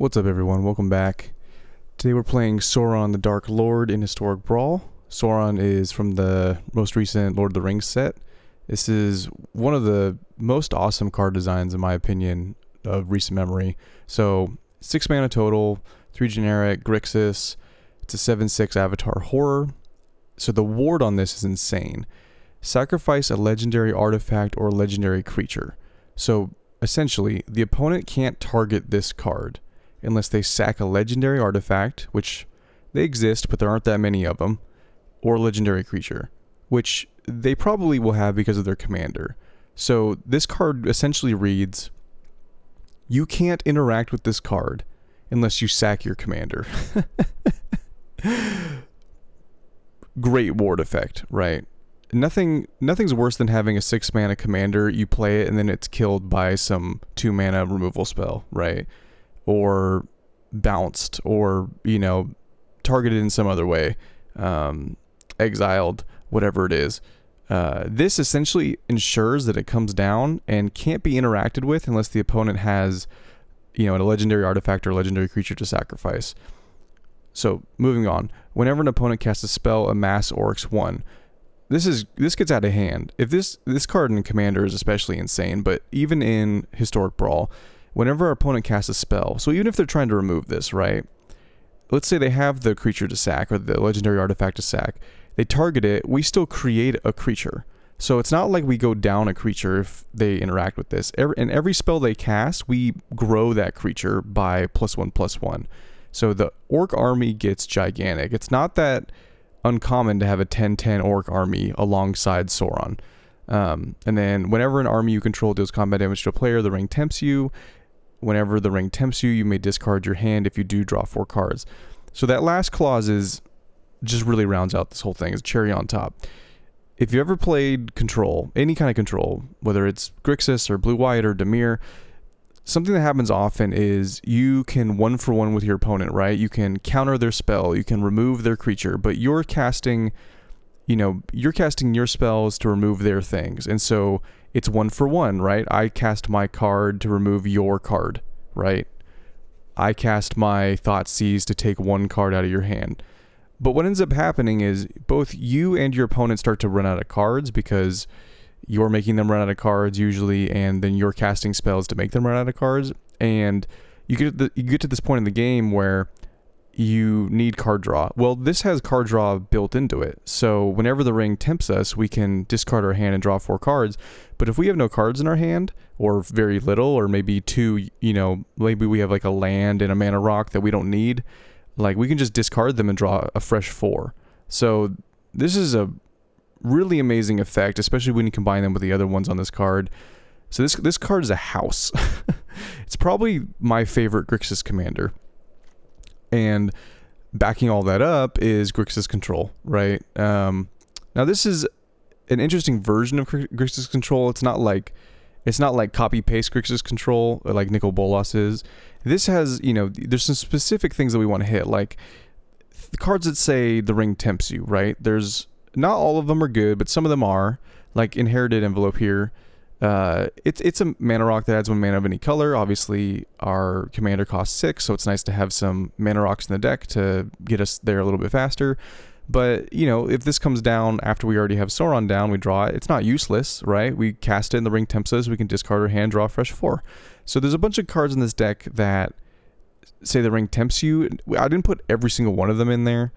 What's up, everyone? Welcome back. Today we're playing Sauron the Dark Lord in Historic Brawl. Sauron is from the most recent Lord of the Rings set. This is one of the most awesome card designs, in my opinion, of recent memory. So, six mana total, three generic, Grixis. It's a 7 6 avatar horror. So, the ward on this is insane. Sacrifice a legendary artifact or legendary creature. So, essentially, the opponent can't target this card unless they sack a legendary artifact, which they exist, but there aren't that many of them, or a legendary creature, which they probably will have because of their commander. So this card essentially reads You can't interact with this card unless you sack your commander. Great ward effect, right? Nothing nothing's worse than having a 6 mana commander, you play it and then it's killed by some 2 mana removal spell, right? Or bounced or you know targeted in some other way um, exiled whatever it is uh, this essentially ensures that it comes down and can't be interacted with unless the opponent has you know a legendary artifact or legendary creature to sacrifice. So moving on. Whenever an opponent casts a spell amass orcs 1 this is this gets out of hand. If this this card in commander is especially insane but even in historic brawl whenever our opponent casts a spell, so even if they're trying to remove this, right? Let's say they have the creature to sack or the legendary artifact to sack. They target it, we still create a creature. So it's not like we go down a creature if they interact with this. Every, in every spell they cast, we grow that creature by plus one, plus one. So the orc army gets gigantic. It's not that uncommon to have a 10-10 orc army alongside Sauron. Um, and then whenever an army you control deals combat damage to a player, the ring tempts you. Whenever the ring tempts you, you may discard your hand if you do draw four cards. So that last clause is just really rounds out this whole thing. Is cherry on top. If you ever played Control, any kind of Control, whether it's Grixis or Blue White or Dimir, something that happens often is you can one for one with your opponent, right? You can counter their spell, you can remove their creature, but you're casting, you know, you're casting your spells to remove their things. And so it's one for one, right? I cast my card to remove your card, right? I cast my Thoughtseize to take one card out of your hand. But what ends up happening is both you and your opponent start to run out of cards because you're making them run out of cards usually, and then you're casting spells to make them run out of cards. And you get the, you get to this point in the game where you need card draw. Well, this has card draw built into it. So whenever the ring tempts us, we can discard our hand and draw four cards. But if we have no cards in our hand, or very little, or maybe two, you know, maybe we have like a land and a mana rock that we don't need, like we can just discard them and draw a fresh four. So this is a really amazing effect, especially when you combine them with the other ones on this card. So this this card is a house. it's probably my favorite Grixis commander. And backing all that up is Grixis Control, right? Um, now this is an interesting version of Grixis Control. It's not like it's not like copy paste Grixis Control like Nicol Bolas is. This has you know there's some specific things that we want to hit like the cards that say the ring tempts you, right? There's not all of them are good, but some of them are. Like inherited envelope here. Uh, it's it's a mana rock that adds one mana of any color. Obviously, our commander costs six, so it's nice to have some mana rocks in the deck to get us there a little bit faster. But you know, if this comes down after we already have Sauron down, we draw it. It's not useless, right? We cast it, in the ring tempts us. We can discard our hand, draw a fresh four. So there's a bunch of cards in this deck that say the ring tempts you. I didn't put every single one of them in there,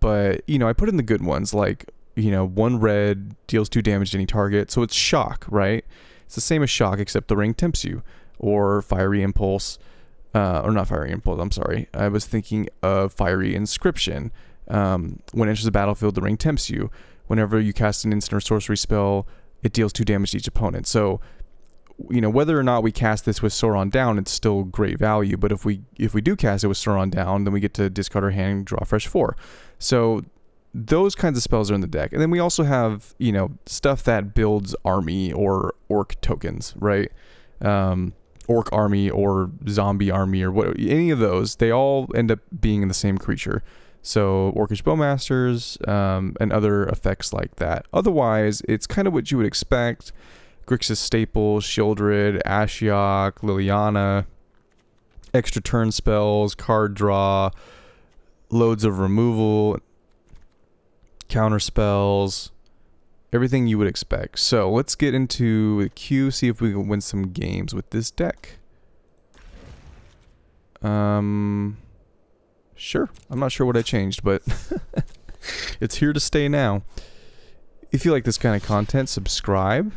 but you know, I put in the good ones like you know, one red deals two damage to any target. So it's shock, right? It's the same as shock, except the ring tempts you. Or fiery impulse, uh, or not fiery impulse. I'm sorry. I was thinking of fiery inscription. Um, when it enters the battlefield, the ring tempts you. Whenever you cast an instant or sorcery spell, it deals two damage to each opponent. So, you know, whether or not we cast this with Sauron down, it's still great value. But if we if we do cast it with Sauron down, then we get to discard our hand and draw fresh four. So those kinds of spells are in the deck. And then we also have, you know, stuff that builds army or orc tokens, right? Um, orc army or zombie army or what any of those, they all end up being in the same creature. So orcish bowmasters um, and other effects like that. Otherwise, it's kind of what you would expect. Grixis Staples, Sheoldred, Ashiok, Liliana, extra turn spells, card draw, loads of removal, counter spells, everything you would expect. So let's get into the queue, see if we can win some games with this deck. Um, sure. I'm not sure what I changed, but it's here to stay now. If you like this kind of content, subscribe.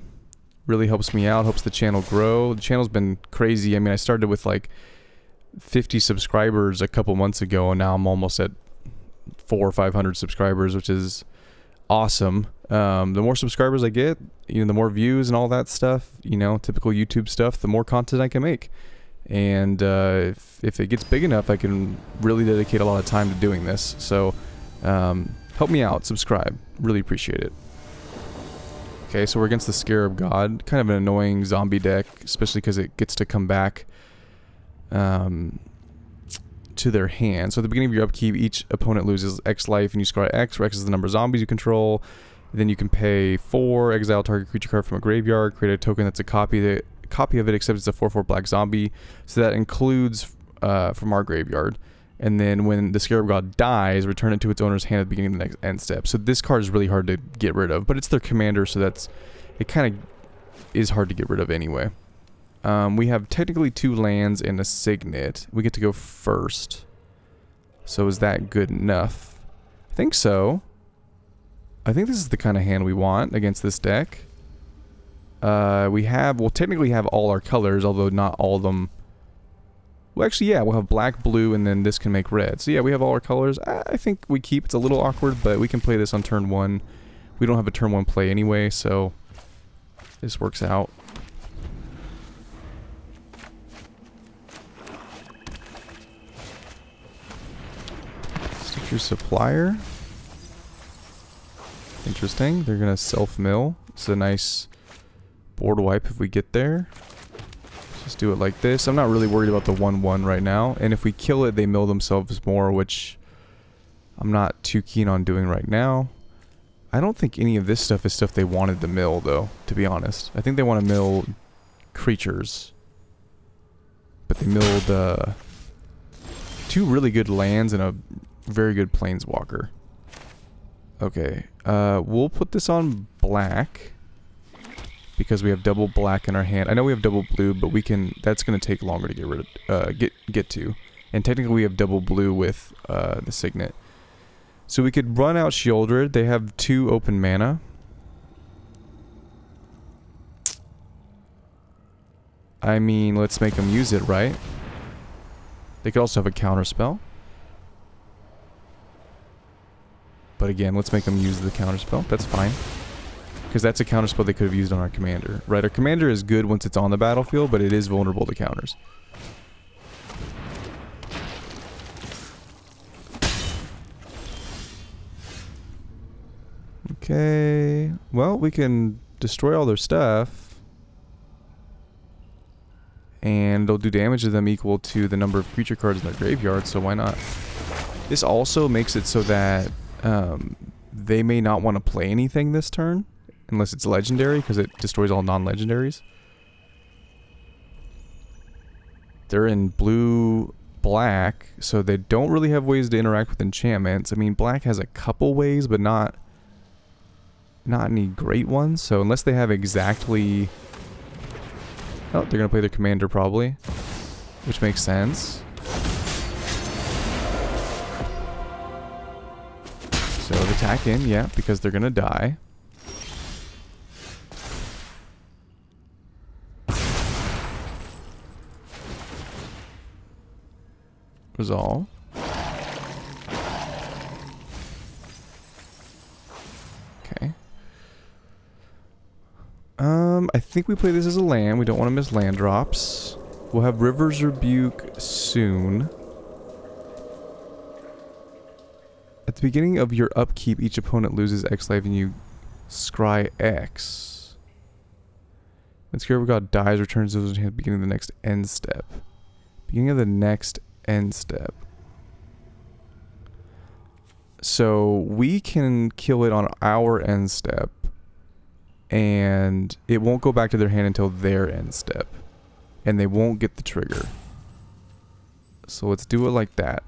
Really helps me out, helps the channel grow. The channel's been crazy. I mean, I started with like 50 subscribers a couple months ago, and now I'm almost at four or 500 subscribers, which is awesome. Um, the more subscribers I get, you know, the more views and all that stuff, you know, typical YouTube stuff, the more content I can make. And uh, if, if it gets big enough, I can really dedicate a lot of time to doing this. So um, help me out, subscribe. Really appreciate it. Okay, so we're against the Scarab God. Kind of an annoying zombie deck, especially because it gets to come back um, to their hand. So at the beginning of your upkeep, each opponent loses X life, and you scry X, where X is the number of zombies you control. Then you can pay 4, exile target creature card from a graveyard, create a token that's a copy that copy of it, except it's a 4-4 black zombie. So that includes uh, from our graveyard. And then when the Scarab God dies, return it to its owner's hand at the beginning of the next end step. So this card is really hard to get rid of, but it's their commander, so that's it kind of is hard to get rid of anyway. Um, we have technically two lands and a signet. We get to go first. So is that good enough? I think so. I think this is the kind of hand we want against this deck. Uh, we have, we'll technically have all our colors, although not all of them well, actually, yeah, we'll have black, blue, and then this can make red. So yeah, we have all our colors. I think we keep. It's a little awkward, but we can play this on turn one. We don't have a turn one play anyway, so this works out. Your supplier. Interesting. They're going to self-mill. It's a nice board wipe if we get there. Just do it like this. I'm not really worried about the 1-1 right now. And if we kill it, they mill themselves more, which I'm not too keen on doing right now. I don't think any of this stuff is stuff they wanted to mill, though, to be honest. I think they want to mill creatures. But they milled uh, two really good lands and a very good planeswalker. Okay, uh, we'll put this on black because we have double black in our hand. I know we have double blue, but we can. That's going to take longer to get rid of, uh, get get to. And technically, we have double blue with uh, the signet. So we could run out Sheoldred. They have two open mana. I mean, let's make them use it, right? They could also have a counter spell. But again, let's make them use the counterspell. That's fine. Because that's a counterspell they could have used on our commander. Right, our commander is good once it's on the battlefield, but it is vulnerable to counters. Okay, well, we can destroy all their stuff. And it'll do damage to them equal to the number of creature cards in their graveyard, so why not? This also makes it so that um, they may not want to play anything this turn unless it's legendary, because it destroys all non-legendaries. They're in blue black, so they don't really have ways to interact with enchantments. I mean, black has a couple ways, but not not any great ones. So unless they have exactly... Oh, they're going to play their commander probably, which makes sense. So attack in, yeah, because they're to die. Resolve. Okay. Um, I think we play this as a land. We don't want to miss land drops. We'll have River's Rebuke soon. At the beginning of your upkeep, each opponent loses X life and you scry X. When Scarab God dies, returns those the beginning of the next end step. Beginning of the next end step. So we can kill it on our end step and it won't go back to their hand until their end step and they won't get the trigger. So let's do it like that.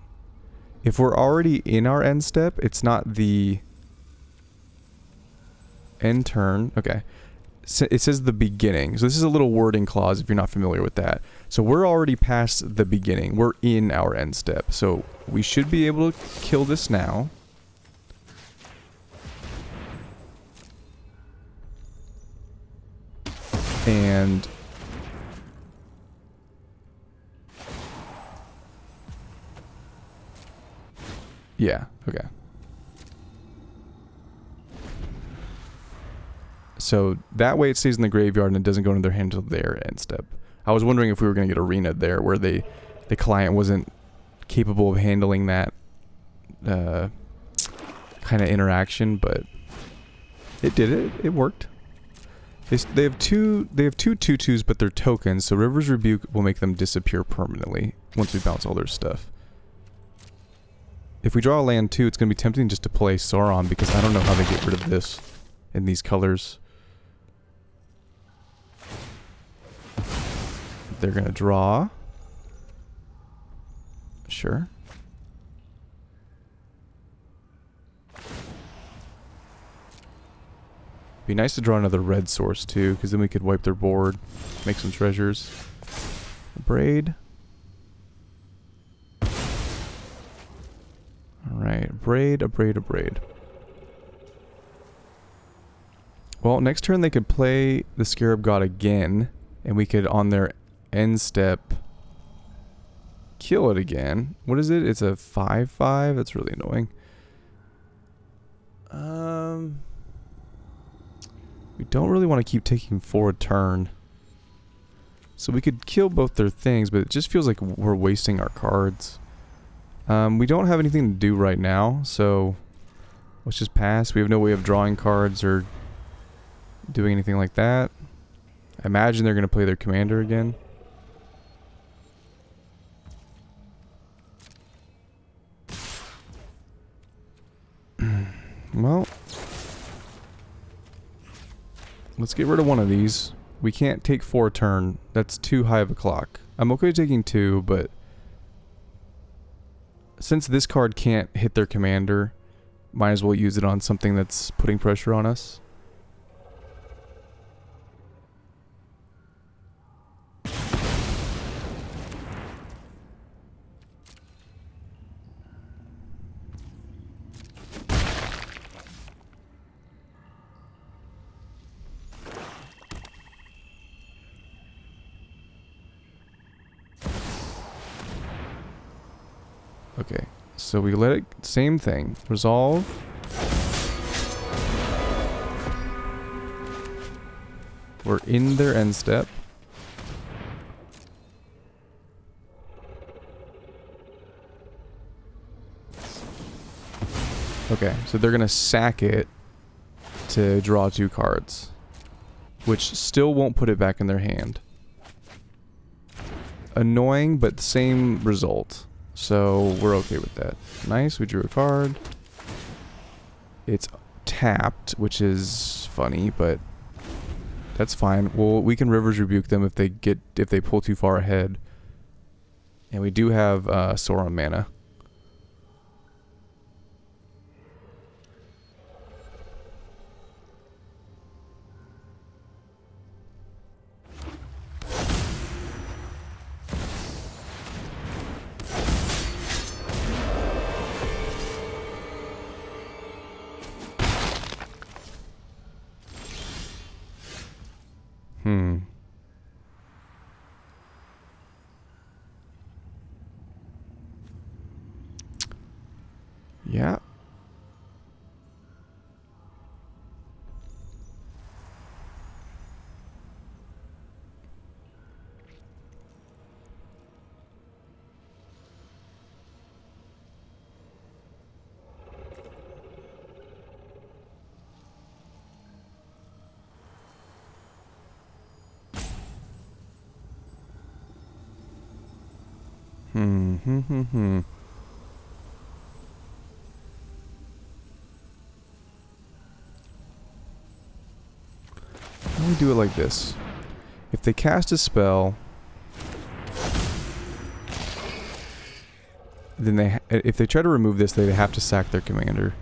If we're already in our end step, it's not the end turn. Okay. It says the beginning. So this is a little wording clause if you're not familiar with that. So we're already past the beginning. We're in our end step. So we should be able to kill this now. And Yeah, okay. So that way it stays in the graveyard and it doesn't go into their hand until their end step. I was wondering if we were going to get arena there where they, the client wasn't capable of handling that uh, kind of interaction, but it did it. It worked. They, they have two they have two tutus, but they're tokens. So River's Rebuke will make them disappear permanently once we bounce all their stuff. If we draw a land too, it's going to be tempting just to play Sauron because I don't know how they get rid of this in these colors. They're going to draw. Sure. Be nice to draw another red source too, because then we could wipe their board, make some treasures. Braid. Alright, braid, a braid, a braid. Well, next turn they could play the Scarab God again, and we could, on their end step, kill it again. What is it? It's a 5-5? That's really annoying. Um, we don't really want to keep taking a turn. So we could kill both their things, but it just feels like we're wasting our cards. Um, we don't have anything to do right now, so let's just pass. We have no way of drawing cards or doing anything like that. I imagine they're going to play their commander again. well, let's get rid of one of these. We can't take four turn. That's too high of a clock. I'm okay taking two, but since this card can't hit their commander, might as well use it on something that's putting pressure on us. Okay, so we let it, same thing, resolve. We're in their end step. Okay, so they're gonna sack it to draw two cards. Which still won't put it back in their hand. Annoying, but same result. So we're okay with that. Nice, we drew a card. It's tapped, which is funny, but that's fine. Well, we can Rivers Rebuke them if they get if they pull too far ahead. And we do have uh, Sauron mana. Do it like this. If they cast a spell... then they if they try to remove this, they have to sack their commander.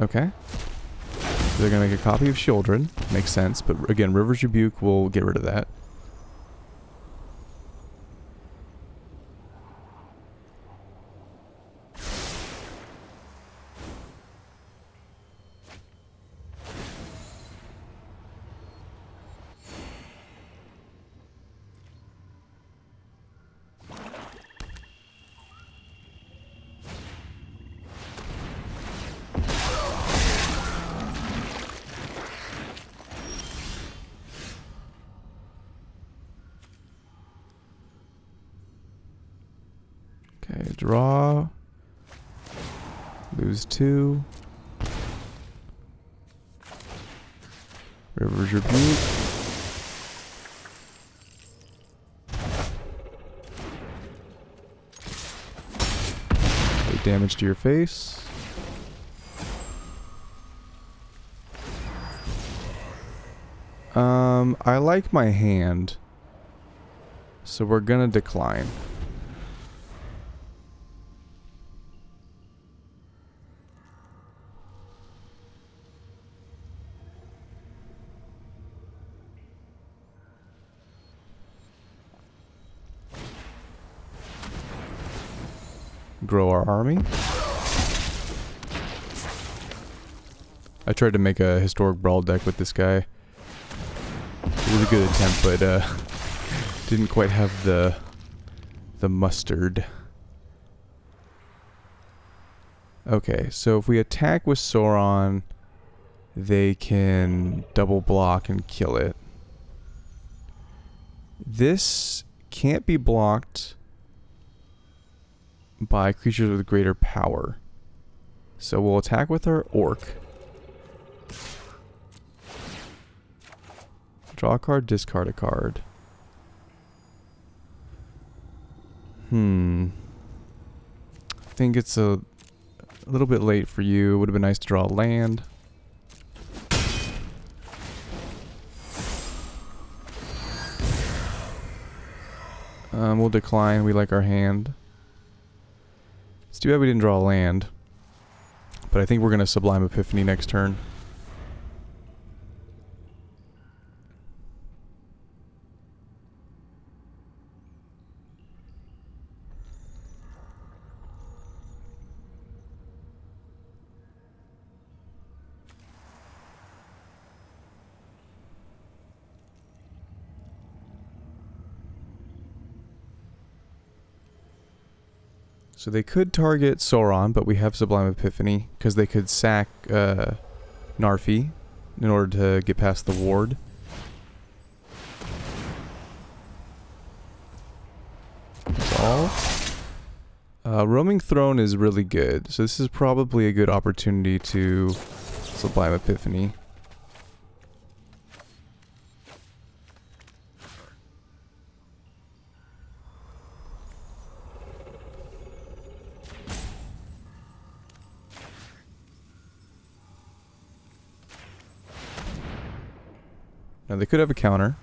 Okay. So they're gonna make a copy of Sheoldred. Makes sense, but again, River's Rebuke will get rid of that. Draw. Lose two. River's Rebuke. Damage to your face. Um, I like my hand. So we're gonna decline. grow our army. I tried to make a historic brawl deck with this guy. It was a good attempt, but uh, didn't quite have the the mustard. Okay, so if we attack with Sauron, they can double block and kill it. This can't be blocked by creatures with greater power. So we'll attack with our orc. Draw a card, discard a card. Hmm. I think it's a, a little bit late for you. It would have been nice to draw land. Um, we'll decline. We like our hand. It's too bad we didn't draw land. But I think we're going to Sublime Epiphany next turn. So they could target Sauron, but we have Sublime Epiphany, because they could sack uh, Narfi in order to get past the ward. Resolve. Uh, Roaming Throne is really good, so this is probably a good opportunity to Sublime Epiphany. They could have a counter.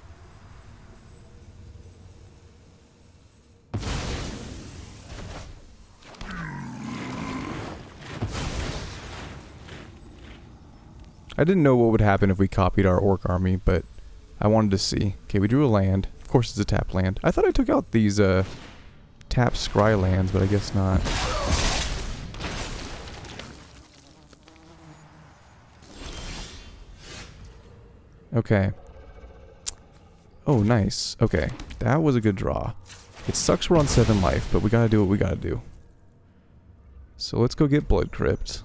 I didn't know what would happen if we copied our orc army, but I wanted to see. Okay, we drew a land. Of course it's a tap land. I thought I took out these uh, tap scry lands, but I guess not. Okay. Oh, nice. Okay. That was a good draw. It sucks we're on 7 life, but we gotta do what we gotta do. So let's go get Blood Crypt.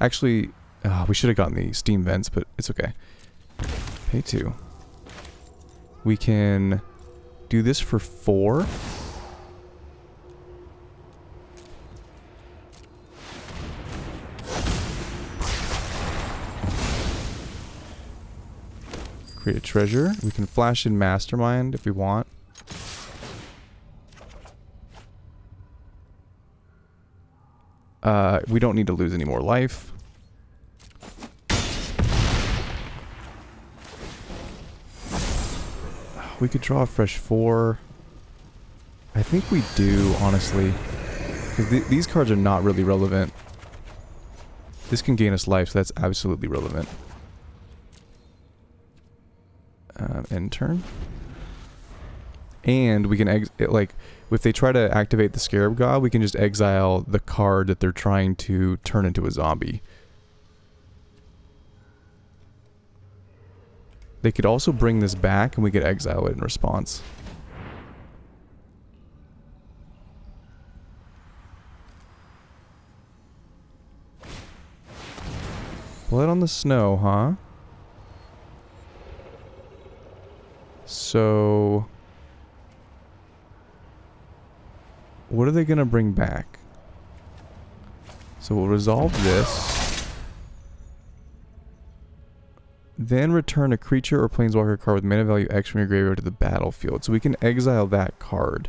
Actually, uh, we should have gotten the Steam Vents, but it's okay. Pay 2. We can do this for 4. Create a treasure. We can flash in Mastermind if we want. Uh, we don't need to lose any more life. We could draw a fresh four. I think we do, honestly. Because th these cards are not really relevant. This can gain us life, so that's absolutely relevant. Um, end turn. And we can, ex like, if they try to activate the Scarab God, we can just exile the card that they're trying to turn into a zombie. They could also bring this back and we could exile it in response. Blood on the snow, huh? So... What are they going to bring back? So we'll resolve this. Then return a creature or planeswalker card with mana value X from your graveyard to the battlefield. So we can exile that card.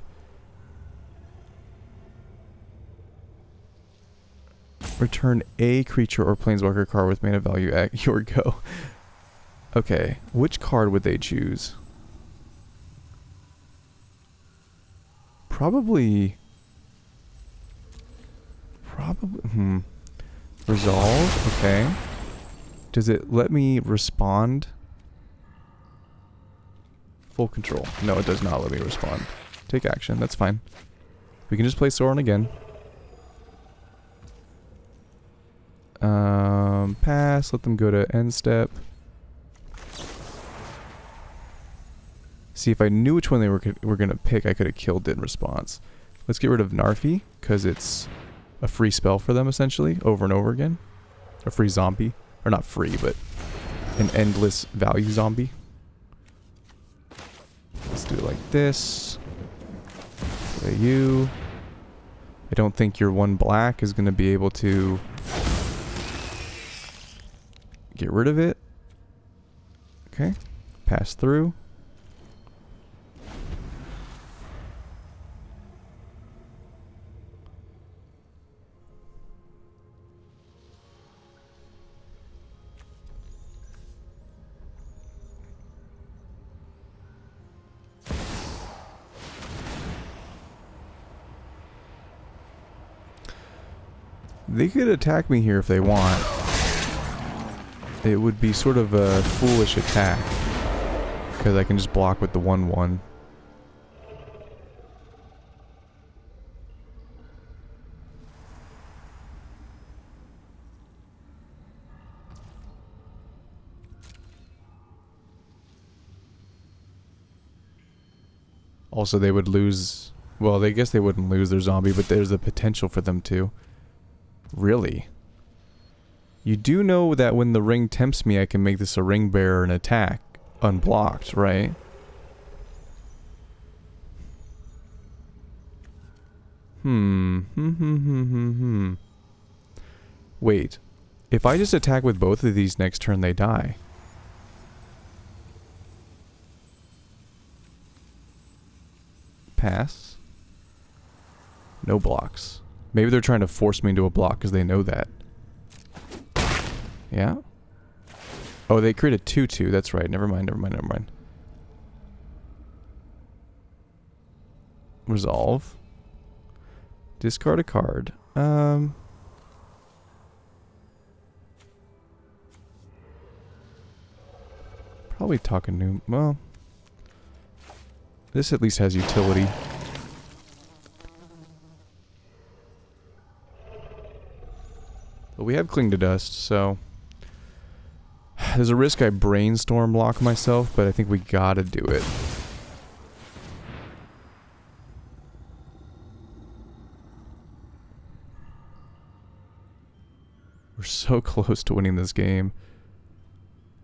Return a creature or planeswalker card with mana value X. Your go. Okay, which card would they choose? Probably... Probably... Hmm. Resolve? Okay. Does it let me respond? Full control. No, it does not let me respond. Take action. That's fine. We can just play Sauron again. Um, pass. Let them go to end step. See, if I knew which one they were, were going to pick, I could have killed it in response. Let's get rid of Narfi, because it's a free spell for them, essentially, over and over again. A free zombie. Or not free, but an endless value zombie. Let's do it like this. Play you. I don't think your one black is going to be able to get rid of it. Okay. Pass through. They could attack me here if they want. It would be sort of a foolish attack. Because I can just block with the 1-1. Also, they would lose... Well, they guess they wouldn't lose their zombie, but there's a potential for them to. Really? You do know that when the ring tempts me, I can make this a ring bearer and attack unblocked, right? Hmm. Hmm, hmm, hmm, hmm. Wait. If I just attack with both of these next turn, they die. Pass. No blocks. Maybe they're trying to force me into a block because they know that. Yeah? Oh, they create a 2-2. That's right. Never mind, never mind, never mind. Resolve. Discard a card. Um... Probably talking new. Well, this at least has utility. But we have Cling to Dust, so... There's a risk I brainstorm block myself, but I think we gotta do it. We're so close to winning this game.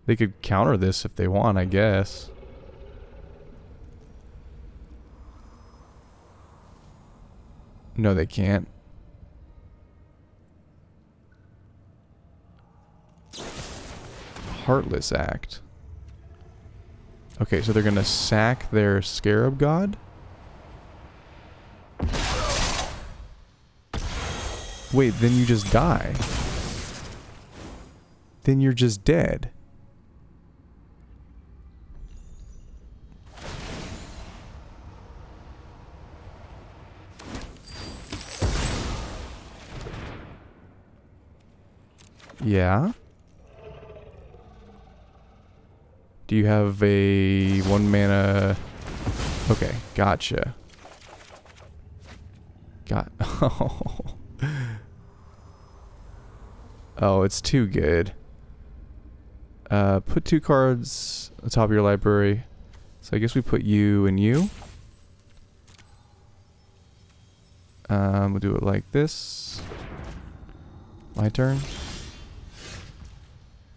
They could counter this if they want, I guess. No, they can't. heartless act. Okay, so they're gonna sack their scarab god? Wait, then you just die. Then you're just dead. Yeah? Do you have a one mana? Okay, gotcha. Got. oh, it's too good. Uh, put two cards on the top of your library. So I guess we put you and you. Um, we'll do it like this. My turn.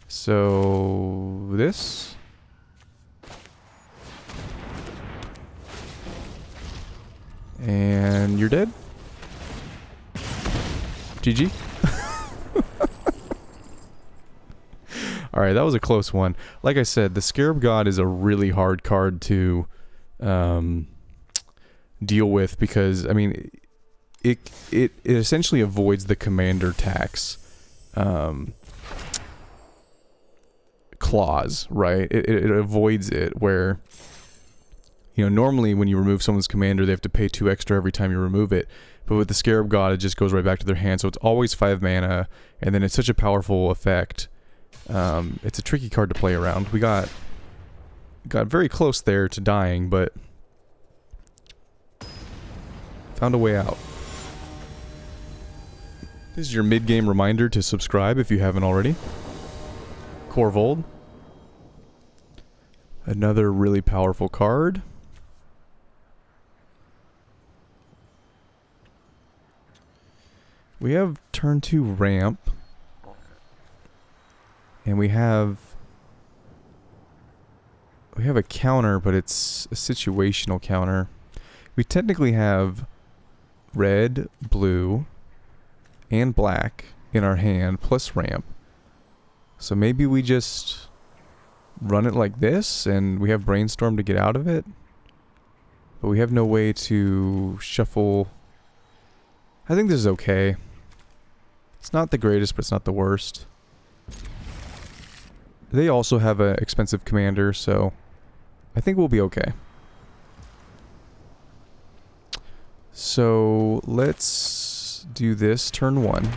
So this. And you're dead. GG. Alright, that was a close one. Like I said, the Scarab God is a really hard card to um, deal with because, I mean, it, it, it essentially avoids the commander tax um, clause, right? It, it, it avoids it where, you know, normally when you remove someone's commander, they have to pay two extra every time you remove it. But with the Scarab God, it just goes right back to their hand. So it's always five mana, and then it's such a powerful effect. Um, it's a tricky card to play around. We got got very close there to dying, but found a way out. This is your mid-game reminder to subscribe if you haven't already. Korvold. Another really powerful card. We have turn 2 ramp. And we have... We have a counter, but it's a situational counter. We technically have red, blue, and black in our hand, plus ramp. So maybe we just run it like this, and we have brainstorm to get out of it. But we have no way to shuffle... I think this is okay. It's not the greatest, but it's not the worst. They also have an expensive commander, so I think we'll be okay. So let's do this turn one,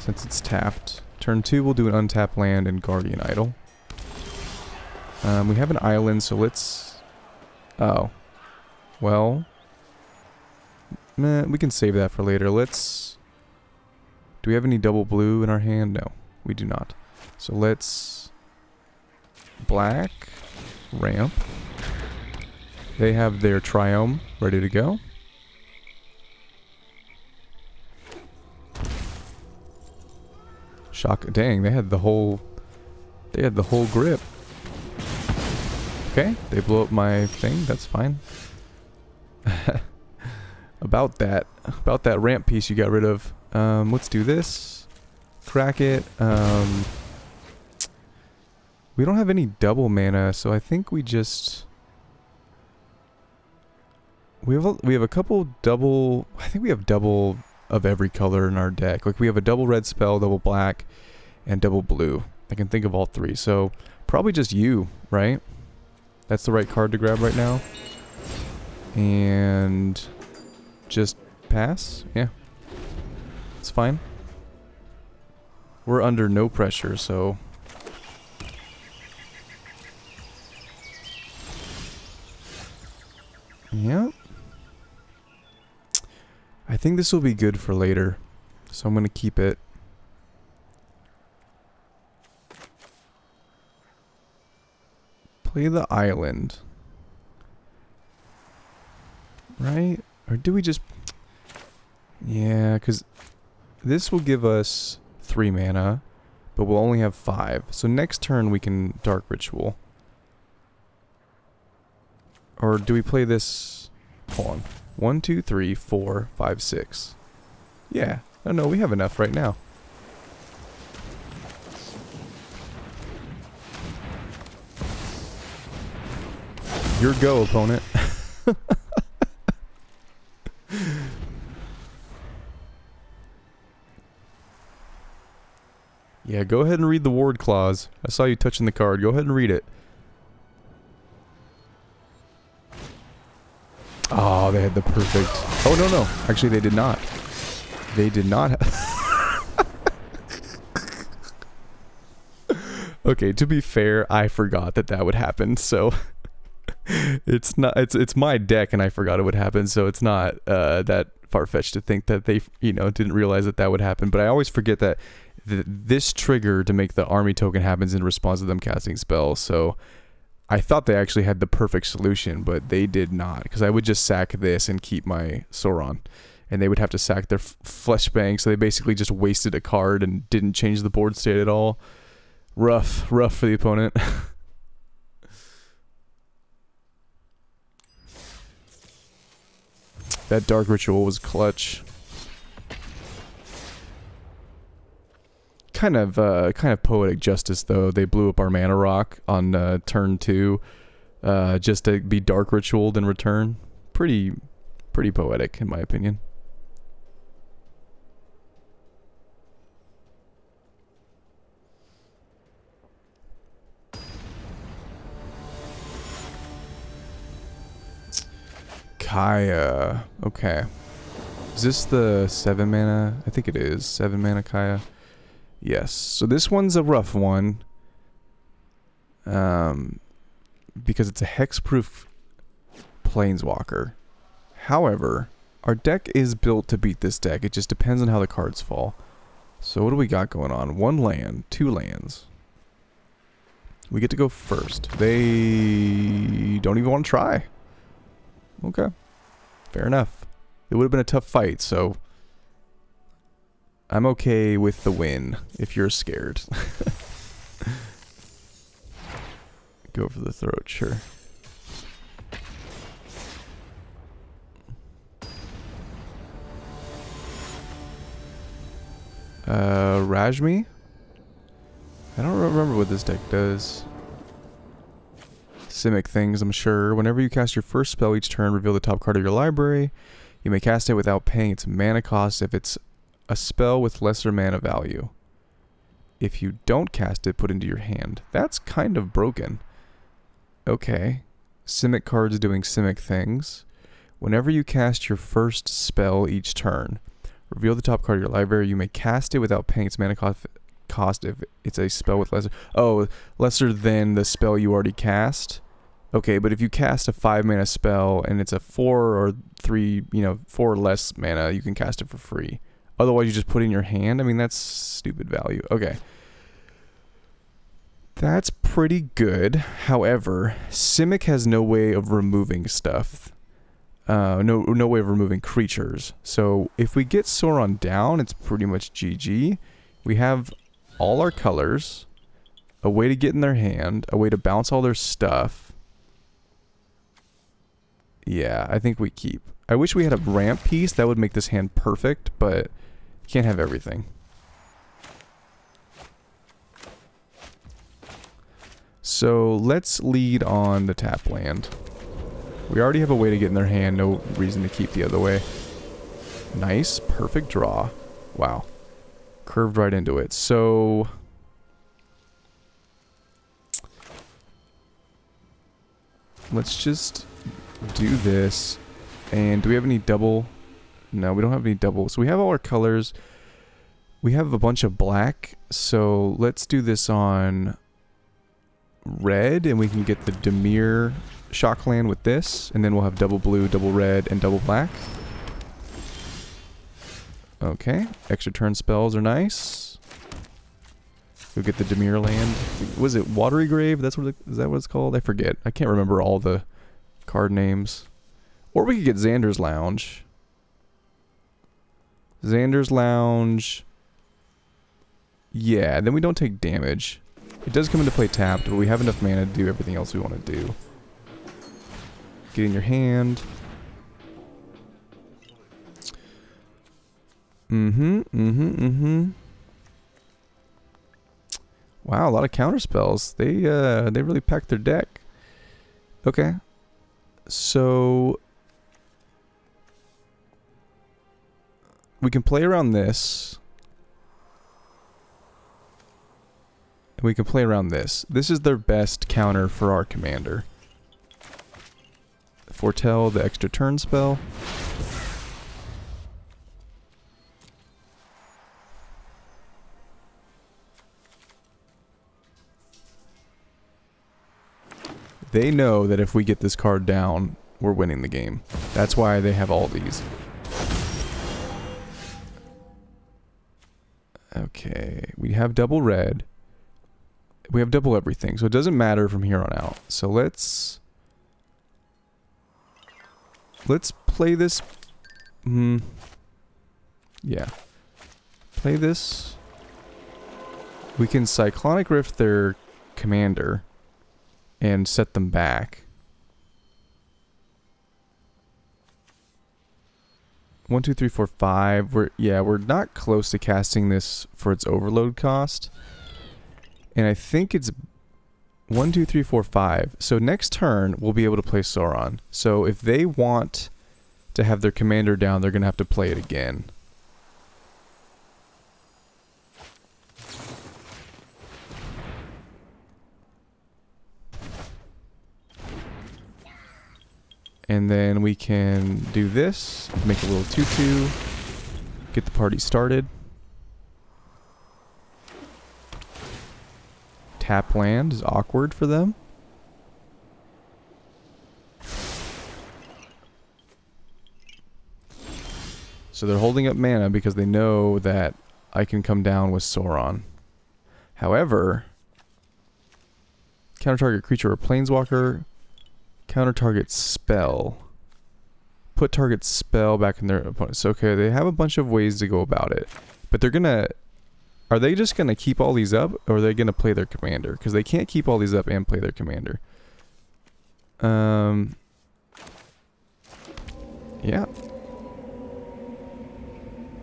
since it's tapped. Turn two, we'll do an untapped land and Guardian Idol. Um, we have an island, so let's... Oh. Well... Meh, we can save that for later. Let's... Do we have any double blue in our hand? No, we do not. So let's... Black. Ramp. They have their Triome ready to go. Shock. Dang, they had the whole... They had the whole grip. Okay, they blew up my thing. That's fine. about that. About that ramp piece you got rid of. Um, let's do this. Crack it. Um, we don't have any double mana, so I think we just... We have a, we have a couple double... I think we have double of every color in our deck. Like we have a double red spell, double black, and double blue. I can think of all three. So probably just you, right? That's the right card to grab right now. And just pass? Yeah. It's fine. We're under no pressure, so... Yep. I think this will be good for later. So I'm going to keep it. Play the island. Right? Or do we just... Yeah, because this will give us three mana, but we'll only have five. So next turn we can Dark Ritual. Or do we play this... Hold on. One, two, three, four, five, six. Yeah. Oh no, we have enough right now. Your go, opponent. yeah, go ahead and read the ward clause. I saw you touching the card. Go ahead and read it. Oh, they had the perfect... Oh, no, no. Actually, they did not. They did not okay, to be fair, I forgot that that would happen. So it's not it's it's my deck and I forgot it would happen. So it's not uh, that far fetched to think that they you know didn't realize that that would happen. But I always forget that th- this trigger to make the army token happens in response to them casting spells. So I thought they actually had the perfect solution, but they did not. Because I would just sack this and keep my Sauron. And they would have to sack their f- Fleshbag, so they basically just wasted a card and didn't change the board state at all. Rough, rough for the opponent. that Dark Ritual was clutch. Kind of uh, kind of poetic justice though. They blew up our mana rock on uh, turn two, uh, just to be dark ritualed in return. Pretty pretty poetic in my opinion. Kaya. Okay. Is this the 7 mana? I think it is. 7 mana Kaya. Yes. So this one's a rough one. Um, because it's a hexproof planeswalker. However, our deck is built to beat this deck. It just depends on how the cards fall. So what do we got going on? One land, two lands. We get to go first. They don't even want to try. Okay. Fair enough. It would have been a tough fight, so I'm okay with the win if you're scared. Go for the throat, sure. Uh, Rashmi? I don't remember what this deck does. Simic things, I'm sure. Whenever you cast your first spell each turn, reveal the top card of your library. You may cast it without paying its mana cost if it's a spell with lesser mana value. If you don't cast it, put into your hand. That's kind of broken. Okay. Simic cards doing Simic things. Whenever you cast your first spell each turn, reveal the top card of your library. You may cast it without paying its mana cost, if it's a spell with lesser... Oh, lesser than the spell you already cast? Okay, but if you cast a 5 mana spell and it's a 4 or 3, you know, 4 or less mana, you can cast it for free. Otherwise, you just put in your hand. I mean, that's stupid value. Okay. That's pretty good. However, Simic has no way of removing stuff. Uh, no, no way of removing creatures. So if we get Sauron down, it's pretty much GG. We have all our colors, a way to get in their hand, a way to bounce all their stuff. Yeah, I think we keep. I wish we had a ramp piece. That would make this hand perfect, but can't have everything. So let's lead on the tap land. We already have a way to get in their hand, no reason to keep the other way. Nice, perfect draw. Wow. Curved right into it. So... Let's just do this. And do we have any double no, we don't have any double. So we have all our colors. We have a bunch of black. So let's do this on red and we can get the Dimir Shockland with this. And then we'll have double blue, double red, and double black. Okay. Extra turn spells are nice. We'll get the Dimir land. Was it Watery Grave? That's what it, is that what it's called? I forget. I can't remember all the card names. Or we could get Xander's Lounge. Xander's Lounge. Yeah, then we don't take damage. It does come into play tapped, but we have enough mana to do everything else we want to do. Get in your hand. Mm-hmm, mm-hmm, mm-hmm. Wow, a lot of counter spells. They uh they really packed their deck. Okay. So we can play around this. And we can play around this. This is their best counter for our commander. Foretell the extra turn spell. They know that if we get this card down, we're winning the game. That's why they have all these. Okay, we have double red. We have double everything, so it doesn't matter from here on out. So let's... Let's play this... Hmm... Yeah. Play this. We can Cyclonic Rift their commander and set them back. One, two, three, four, five. We're yeah, we're not close to casting this for its overload cost. And I think it's one, two, three, four, five. So next turn we'll be able to play Sauron. So if they want to have their commander down, they're gonna have to play it again. And then we can do this, make a little tutu, get the party started. Tap land is awkward for them. So they're holding up mana because they know that I can come down with Sauron. However, counter target creature or planeswalker Counter target spell. Put target spell back in their opponents. Okay, they have a bunch of ways to go about it. But they're gonna... Are they just gonna keep all these up? Or are they gonna play their commander? Because they can't keep all these up and play their commander. Um... Yeah.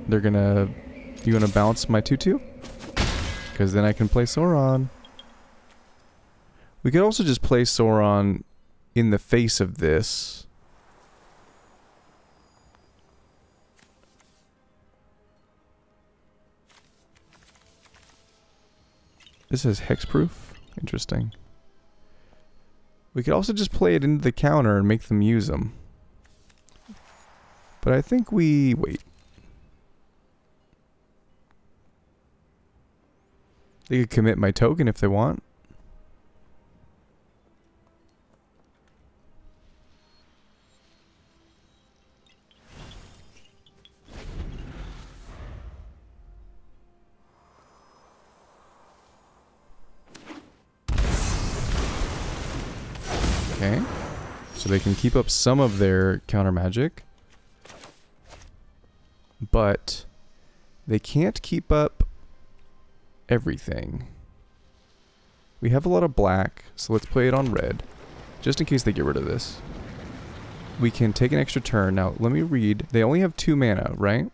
They're gonna... You gonna bounce my 2-2? Because then I can play Sauron. We could also just play Sauron in the face of this. This is hexproof? Interesting. We could also just play it into the counter and make them use them. But I think we... wait. They could commit my token if they want. Okay. So they can keep up some of their counter magic. But they can't keep up everything. We have a lot of black, so let's play it on red. Just in case they get rid of this. We can take an extra turn. Now, let me read. They only have two mana, right?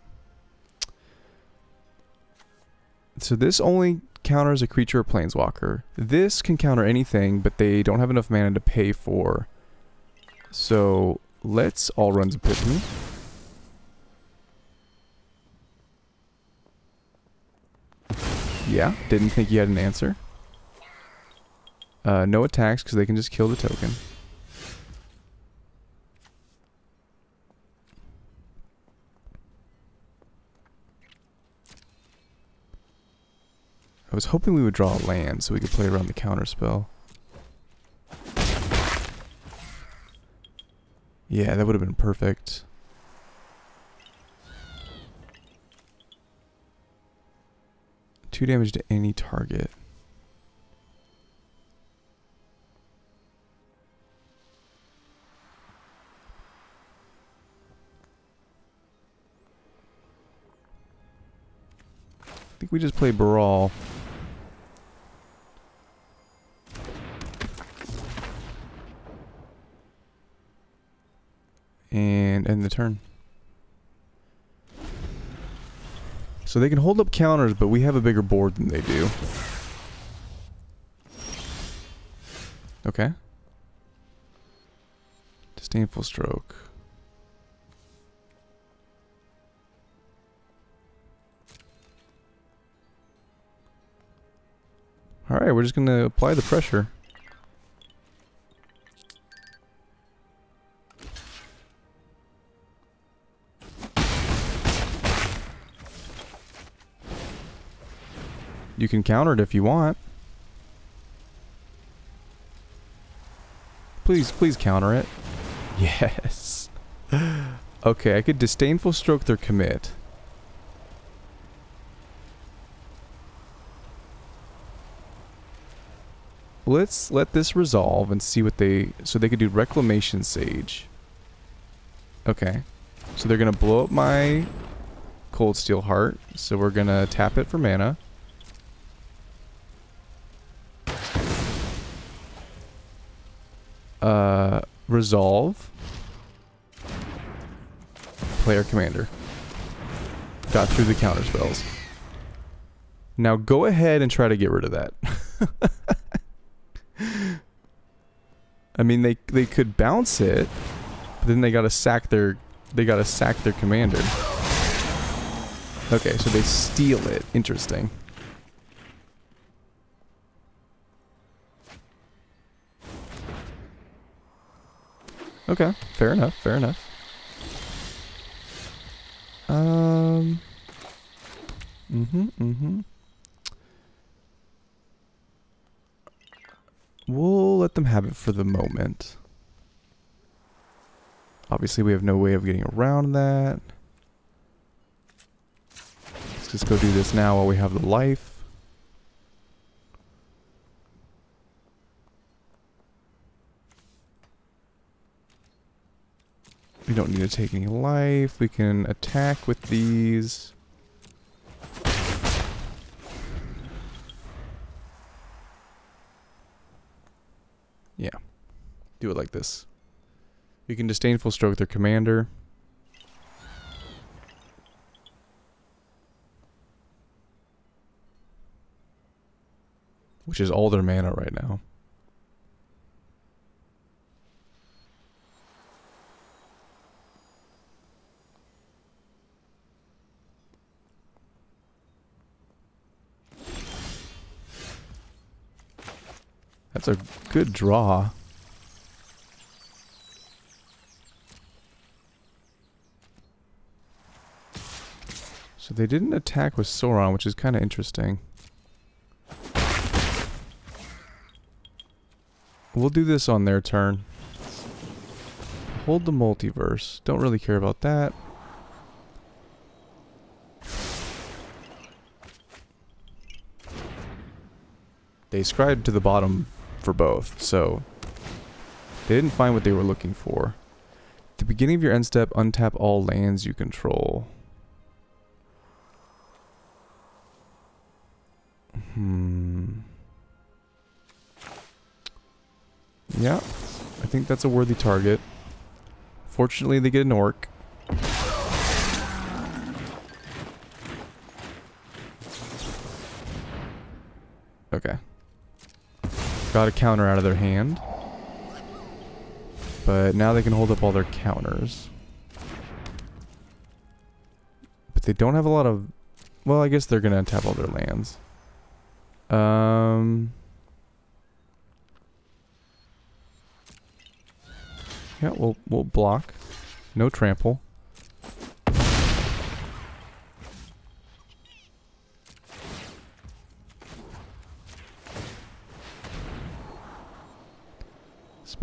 So this only counters a creature or planeswalker. This can counter anything, but they don't have enough mana to pay for. So let's Alrund's Epiphany. Yeah, didn't think you had an answer. Uh, no attacks because they can just kill the token. I was hoping we would draw land so we could play around the counter spell. Yeah, that would have been perfect. Two damage to any target. I think we just play Baral. And end the turn. So they can hold up counters, but we have a bigger board than they do. Okay. Disdainful stroke. Alright, we're just going to apply the pressure. You can counter it if you want. Please, please counter it. Yes. okay, I could disdainful stroke their commit. Let's let this resolve and see what they... So they could do Reclamation Sage. Okay. So they're going to blow up my Cold Steel Heart. So we're going to tap it for mana. Uh, resolve. Player commander. Got through the counter spells. Now go ahead and try to get rid of that. I mean, they they could bounce it, but then they gotta sack their they gotta sack their commander. Okay, so they steal it. Interesting. Okay, fair enough, fair enough. Um. Mm-hmm, mm-hmm. We'll let them have it for the moment. Obviously, we have no way of getting around that. Let's just go do this now while we have the life. We don't need to take any life. We can attack with these. Yeah. Do it like this. We can disdainful stroke their commander. Which is all their mana right now. That's a good draw. So they didn't attack with Sauron, which is kind of interesting. We'll do this on their turn. Hold the multiverse. Don't really care about that. They scryed to the bottom for both, so they didn't find what they were looking for. At the beginning of your end step, untap all lands you control. Hmm. Yeah, I think that's a worthy target. Fortunately, they get an orc. Okay. Got a counter out of their hand. But now they can hold up all their counters. But they don't have a lot of... Well, I guess they're going to tap all their lands. Um... Yeah, we'll, we'll block. No trample.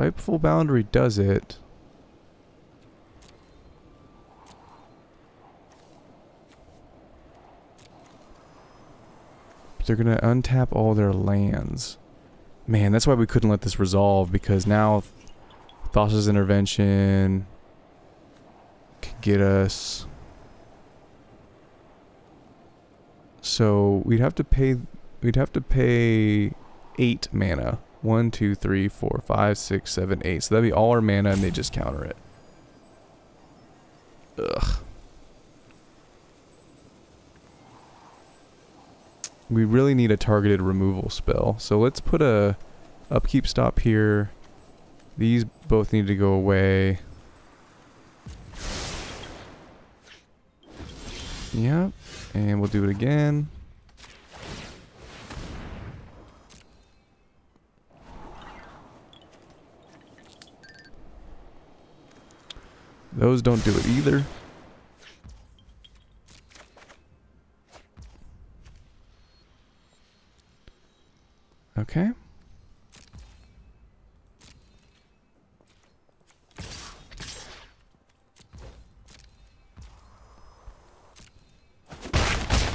Spiteful Boundary does it. They're going to untap all their lands. Man, that's why we couldn't let this resolve, because now Thassa's Intervention can get us... So, we'd have to pay... We'd have to pay 8 mana. One, two, three, four, five, six, seven, eight. So that'd be all our mana and they just counter it. Ugh. We really need a targeted removal spell. So let's put a upkeep stop here. These both need to go away. Yep. And we'll do it again. Those don't do it either. Okay.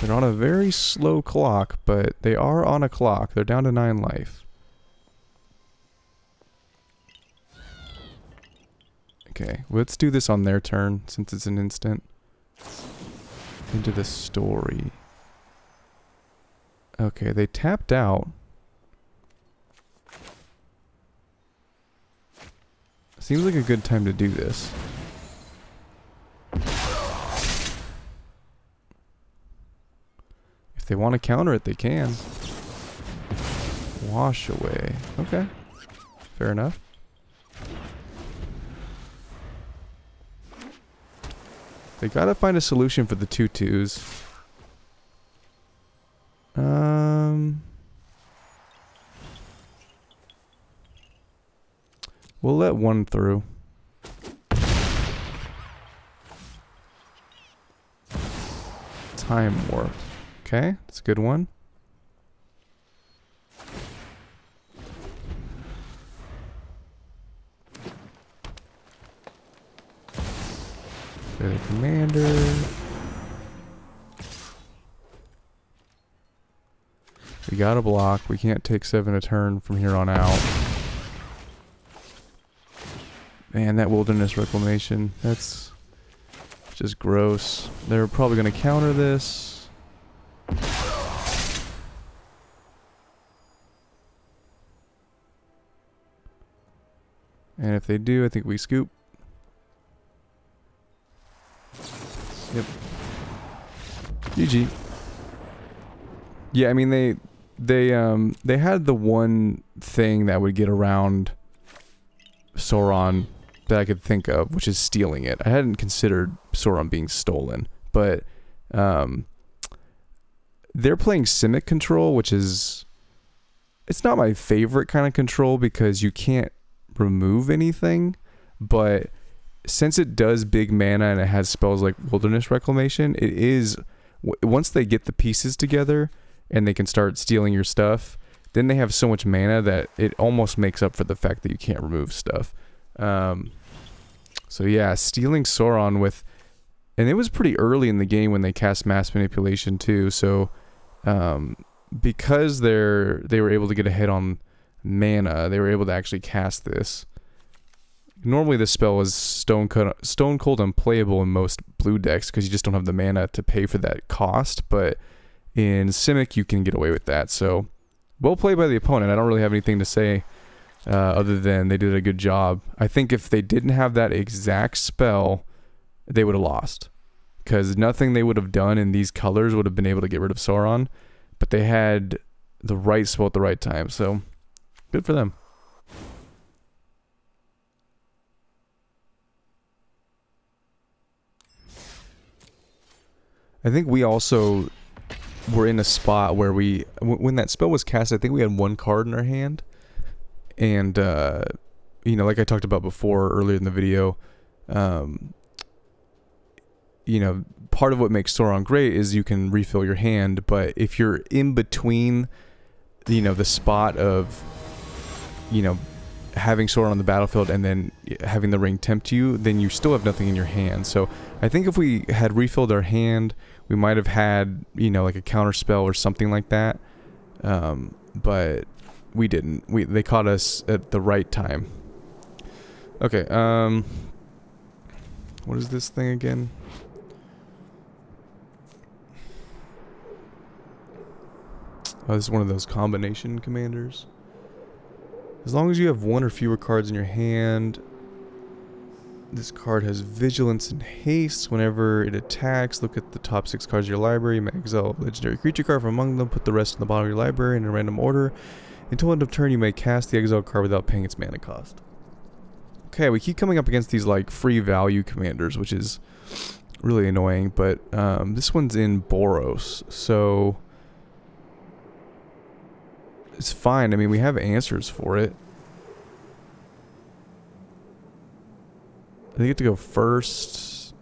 They're on a very slow clock, but they are on a clock. They're down to 9 life. Okay, let's do this on their turn, since it's an instant. Into the story. Okay, they tapped out. Seems like a good time to do this. If they want to counter it, they can. Wash away. Okay. Fair enough. They gotta find a solution for the two twos. Um... We'll let one through. Time warp. Okay, that's a good one. Commander. We got a block. We can't take seven a turn from here on out. Man, that wilderness reclamation, that's just gross. They're probably going to counter this. And if they do, I think we scoop. Yep. GG. Yeah, I mean they they um they had the one thing that would get around Sauron that I could think of, which is stealing it. I hadn't considered Sauron being stolen, but um, they're playing Simic control, which is it's not my favorite kind of control because you can't remove anything, but since it does big mana and it has spells like Wilderness Reclamation, it is once they get the pieces together and they can start stealing your stuff, then they have so much mana that it almost makes up for the fact that you can't remove stuff. Um, so yeah, stealing Sauron with, and it was pretty early in the game when they cast Mass Manipulation too. So, um, because they're they were able to get a hit on mana, they were able to actually cast this. Normally, this spell is stone cold, stone cold unplayable in most blue decks because you just don't have the mana to pay for that cost. But in Simic, you can get away with that. So, well played by the opponent. I don't really have anything to say uh, other than they did a good job. I think if they didn't have that exact spell, they would have lost. Because nothing they would have done in these colors would have been able to get rid of Sauron. But they had the right spell at the right time. So, good for them. I think we also were in a spot where we, when that spell was cast, I think we had one card in our hand and uh, you know, like I talked about before earlier in the video, um, you know, part of what makes Sauron great is you can refill your hand, but if you're in between, you know, the spot of, you know, having Sauron on the battlefield and then having the ring tempt you, then you still have nothing in your hand. So I think if we had refilled our hand, we might have had, you know, like a counter spell or something like that. Um, but we didn't. We they caught us at the right time. Okay, um what is this thing again? Oh, this is one of those combination commanders. As long as you have one or fewer cards in your hand, this card has Vigilance and Haste. Whenever it attacks, look at the top six cards of your library. Exile a legendary creature card from among them. Put the rest in the bottom of your library in a random order. Until end of turn, you may cast the exile card without paying its mana cost. Okay, we keep coming up against these like free value commanders, which is really annoying, but um, this one's in Boros, so it's fine. I mean, we have answers for it. They get to go first.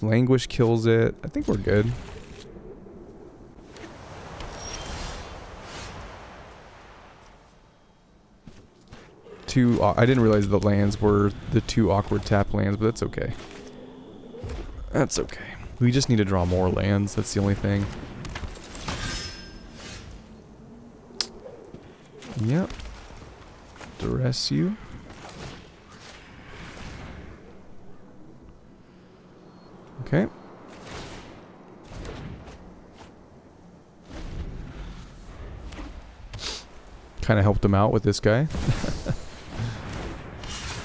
Languish kills it. I think we're good. two... I didn't realize the lands were the two awkward tap lands, but that's okay. That's okay. We just need to draw more lands, that's the only thing. Yep. Duress you. Okay. Kind of helped him out with this guy.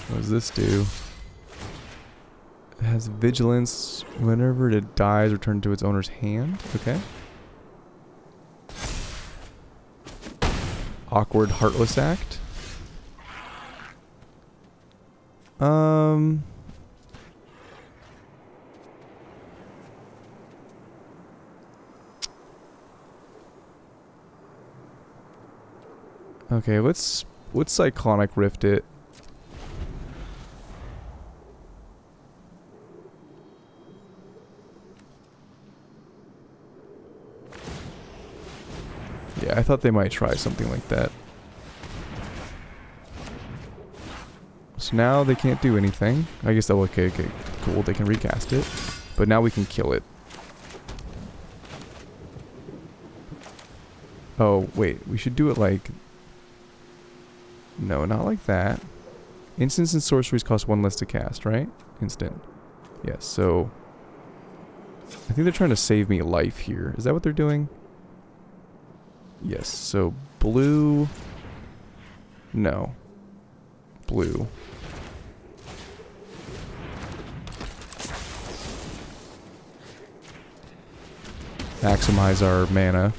what does this do? It has vigilance. Whenever it dies, return to its owner's hand. Okay. Awkward Heartless Act. Um... Okay, let's let's cyclonic rift it. Yeah, I thought they might try something like that. So now they can't do anything. I guess, oh, okay, okay, cool, they can recast it. But now we can kill it. Oh, wait, we should do it like no, not like that. Instants and sorceries cost one less to cast, right? Instant. Yes, so... I think they're trying to save me life here. Is that what they're doing? Yes, so blue... No. Blue. Maximize our mana.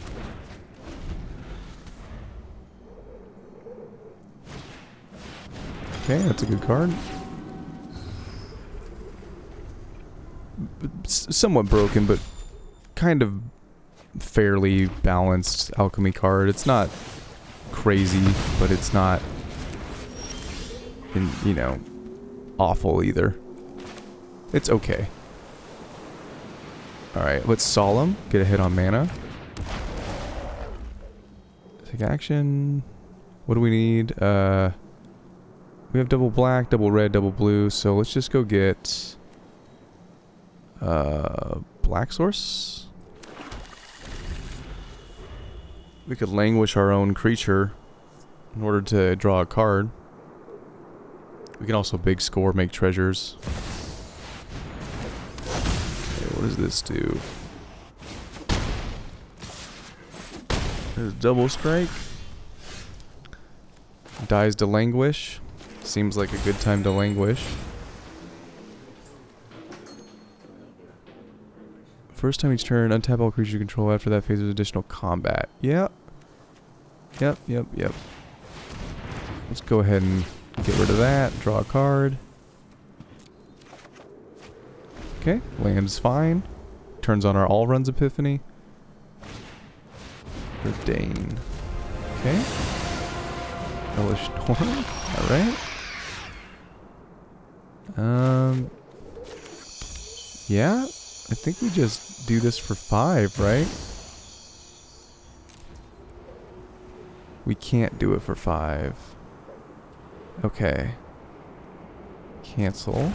Okay, that's a good card. somewhat broken, but kind of fairly balanced alchemy card. It's not crazy, but it's not, in, you know, awful either. It's okay. Alright, let's Solemn. Get a hit on mana. Take action. What do we need? Uh... We have double black, double red, double blue, so let's just go get uh, black source. We could languish our own creature in order to draw a card. We can also big score, make treasures. Okay, what does this do? There's double strike. Dies to languish. Seems like a good time to languish. First time each turn, untap all creatures you control after that phase of additional combat. Yep. Yep, yep, yep. Let's go ahead and get rid of that. Draw a card. Okay, land's fine. Turns on our Alrund's Epiphany. Dane. Okay. Hellish Storm. Alright. Um, yeah, I think we just do this for five, right? We can't do it for five. Okay. Cancel.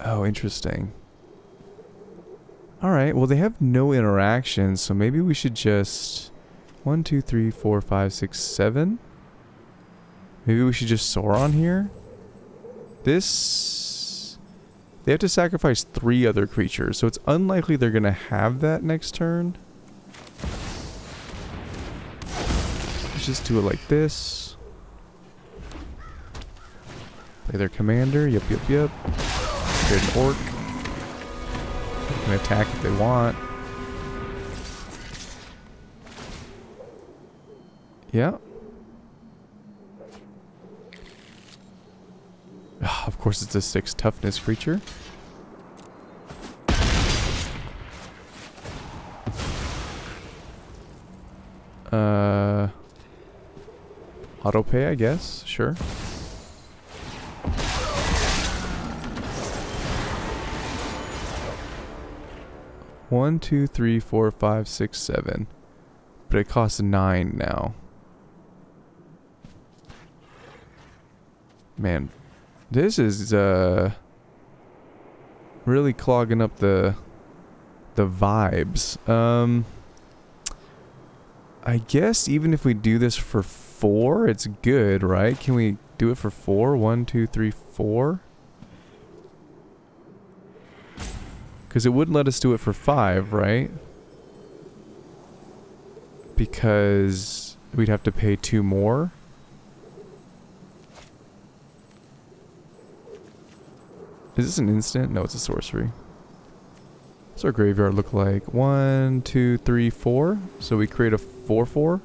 Oh, interesting. Alright, well they have no interaction, so maybe we should just... One, two, three, four, five, six, seven. Maybe we should just Sauron here. This... They have to sacrifice three other creatures, so it's unlikely they're going to have that next turn. Let's just do it like this. Play their commander. Yep, yep, yep. Get an orc. They can attack if they want. Yeah. of course it's a 6 toughness creature. Uh, auto pay, I guess. Sure. One, two, three, four, five, six, seven. But it costs nine now. Man, this is uh really clogging up the the vibes. Um I guess even if we do this for four, it's good, right? Can we do it for four? One, two, three, four? Because it wouldn't let us do it for five, right? Because we'd have to pay two more. Is this an instant? No, it's a sorcery. What's our graveyard look like? One, two, three, four. So we create a 4-4.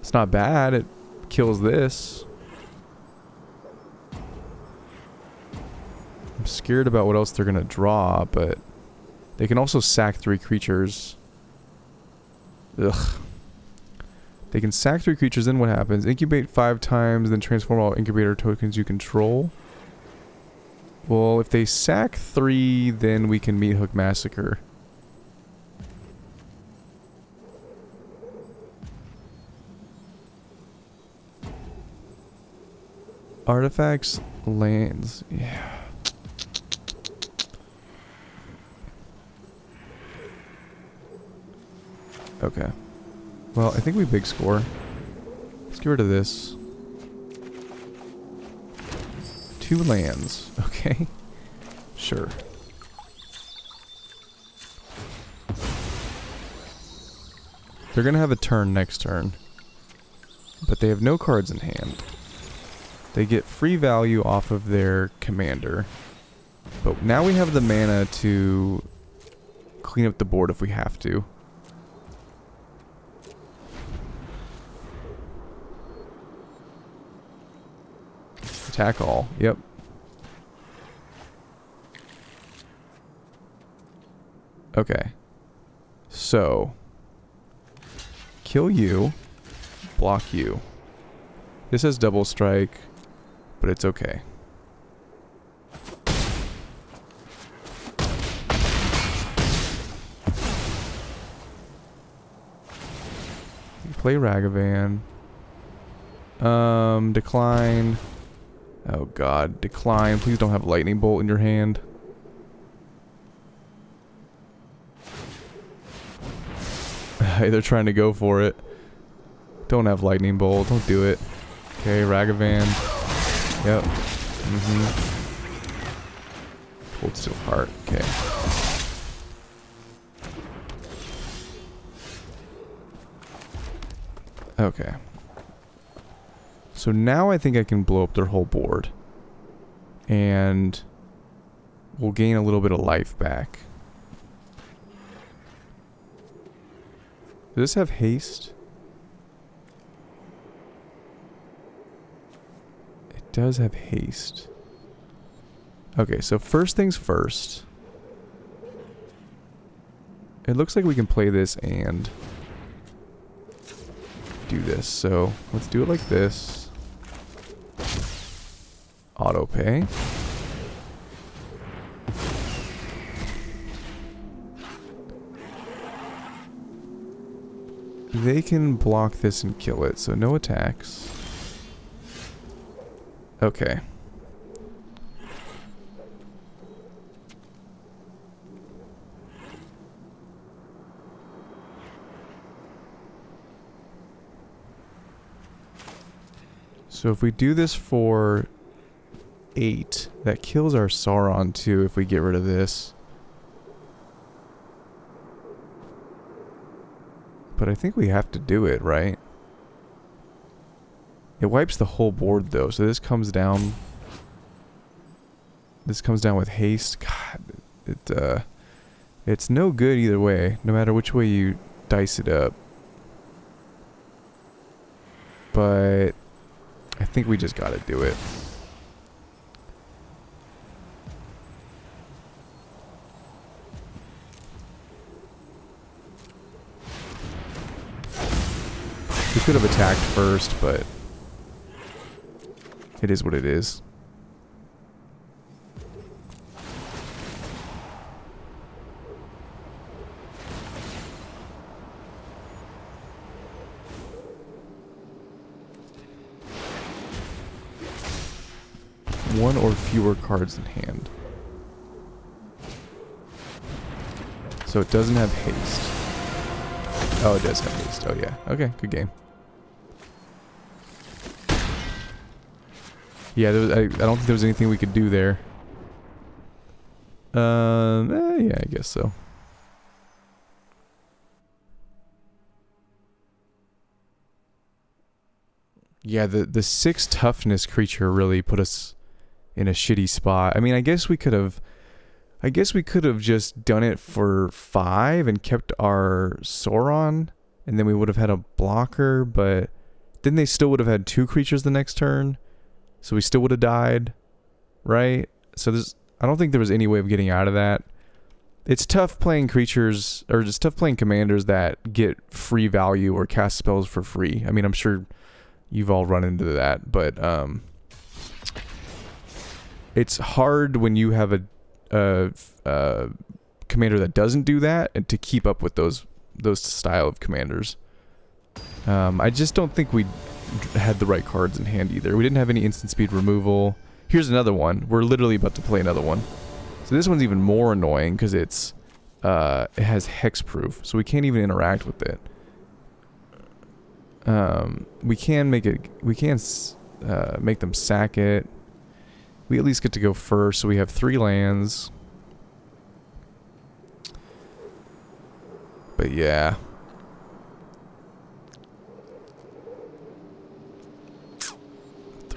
It's not bad. It kills this. I'm scared about what else they're going to draw, but they can also sack three creatures. Ugh. They can sack three creatures, then what happens? Incubate five times, then transform all incubator tokens you control. Well, if they sack three, then we can Meathook Massacre. Artifacts, lands, yeah. Okay. Well, I think we big score. Let's get rid of this. Two lands. Okay. Sure. They're going to have a turn next turn. But they have no cards in hand. They get free value off of their commander. But now we have the mana to clean up the board if we have to. Attack all. Yep. Okay. So. Kill you. Block you. This has double strike, but it's okay. play Ragavan. Um, decline. Oh god, decline. Please don't have lightning bolt in your hand. Hey, They're trying to go for it. Don't have lightning bolt. Don't do it. Okay, Ragavan. Yep. Mm-hmm. Cold Steel Heart. Okay. Okay. So now I think I can blow up their whole board. And we'll gain a little bit of life back. Does this have haste? It does have haste. Okay, so first things first. It looks like we can play this and do this. So let's do it like this. Auto pay. They can block this and kill it, so no attacks. Okay. So if we do this for 8. That kills our Sauron too if we get rid of this. But I think we have to do it, right? It wipes the whole board though, so this comes down... This comes down with haste. God, it, uh... It's no good either way, no matter which way you dice it up. But... I think we just gotta do it. Could have attacked first, but it is what it is. one or fewer cards in hand. So it doesn't have haste. Oh, it does have haste. Oh, yeah. Okay, good game. Yeah, was, I, I don't think there was anything we could do there. Um, eh, yeah, I guess so. Yeah, the the six toughness creature really put us in a shitty spot. I mean, I guess we could have I guess we could have just done it for 5 and kept our Sauron and then we would have had a blocker, but then they still would have had two creatures the next turn. So we still would have died, right? So there's I don't think there was any way of getting out of that. It's tough playing creatures or it's tough playing commanders that get free value or cast spells for free. I mean, I'm sure you've all run into that, but um, it's hard when you have a, a, a, commander that doesn't do that to keep up with those those style of commanders. Um, I just don't think we had the right cards in hand either. We didn't have any instant speed removal. Here's another one. We're literally about to play another one. So this one's even more annoying because it's uh, it has hexproof, so we can't even interact with it. Um, we can make it. We can uh, make them sack it. We at least get to go first, so we have three lands. But yeah.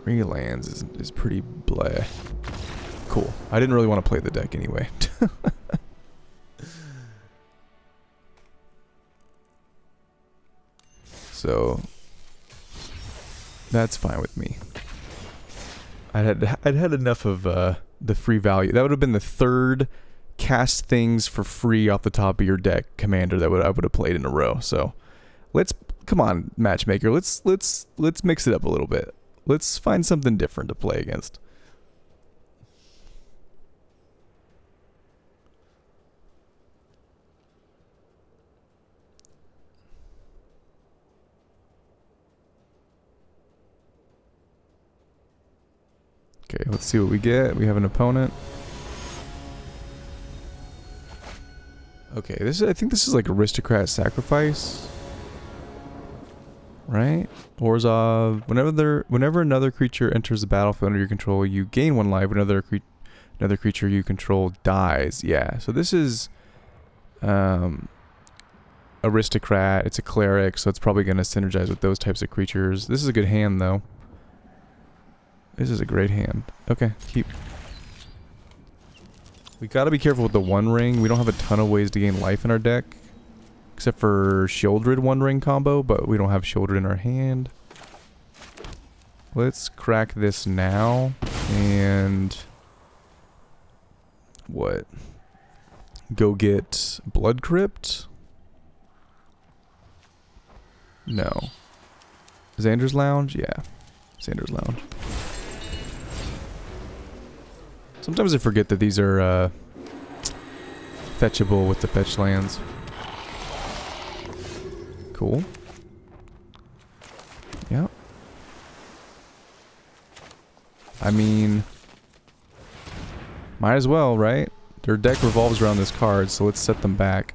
Three lands is, is pretty bleh. Cool. I didn't really want to play the deck anyway. So that's fine with me. I had I'd had enough of uh, the free value. That would have been the third cast things for free off the top of your deck commander that would I would have played in a row. So let's come on, matchmaker. Let's let's let's mix it up a little bit. Let's find something different to play against. Okay, let's see what we get. We have an opponent. Okay, this is, I think this is like aristocrat sacrifice. Right? Orzhov, whenever there whenever another creature enters the battlefield under your control, you gain one life. Another cre another creature you control dies. Yeah. So this is um aristocrat, it's a cleric, so it's probably going to synergize with those types of creatures. This is a good hand though. This is a great hand. Okay, keep. We gotta be careful with the One Ring. We don't have a ton of ways to gain life in our deck. Except for Sheoldred One Ring combo, but we don't have Sheoldred in our hand. Let's crack this now. And... What? Go get Blood Crypt? No. Xander's Lounge? Yeah. Xander's Lounge. Sometimes I forget that these are uh, fetchable with the fetch lands. Cool. Yeah. I mean, might as well, right? Their deck revolves around this card, so let's set them back.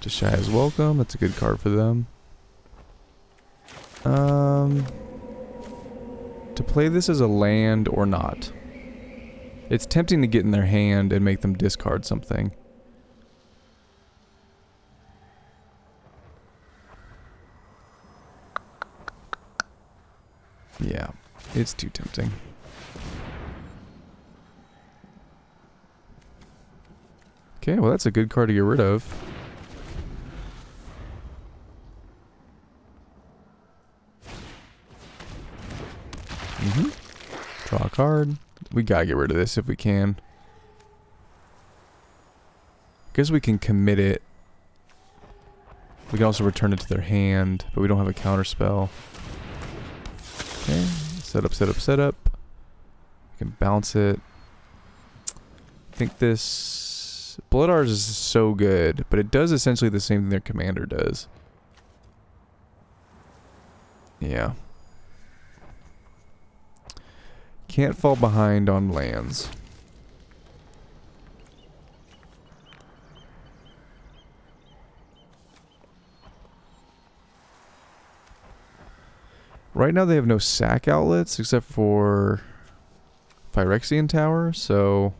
Tocasia's Welcome. That's a good card for them. Um, to play this as a land or not. It's tempting to get in their hand and make them discard something. Yeah, it's too tempting. Okay, well that's a good card to get rid of. Draw a card. We gotta get rid of this if we can. Guess we can commit it. We can also return it to their hand, but we don't have a counter spell. Okay, set up, set up, set up. We can bounce it. I think this... Blood Ours is so good, but it does essentially the same thing their commander does. Yeah. Can't fall behind on lands. Right now they have no sack outlets except for Phyrexian Tower, so...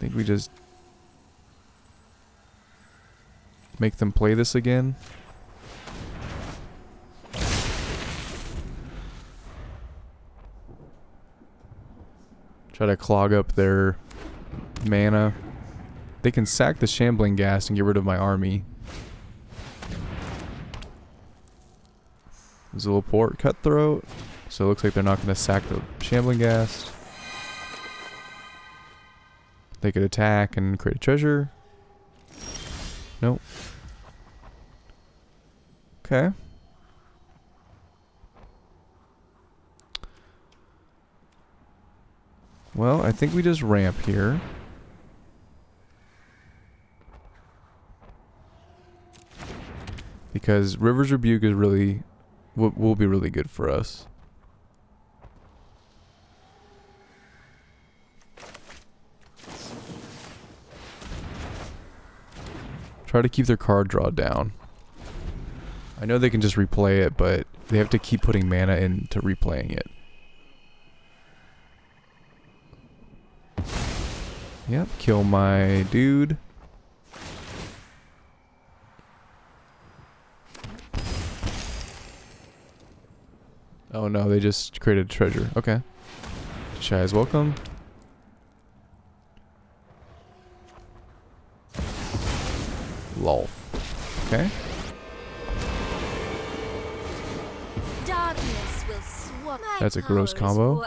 think we just make them play this again. Try to clog up their mana. They can sack the Shambling Ghast and get rid of my army. Zulaport Cutthroat. So it looks like they're not going to sack the Shambling Ghast. They could attack and create a treasure. Nope. Okay. Well, I think we just ramp here. Because River's Rebuke is really, will, will be really good for us. Try to keep their card draw down. I know they can just replay it, but they have to keep putting mana into replaying it. Yep, kill my dude. Oh no, they just created a treasure. Okay. Tocasia's welcome. Lol. Okay. That's a gross combo.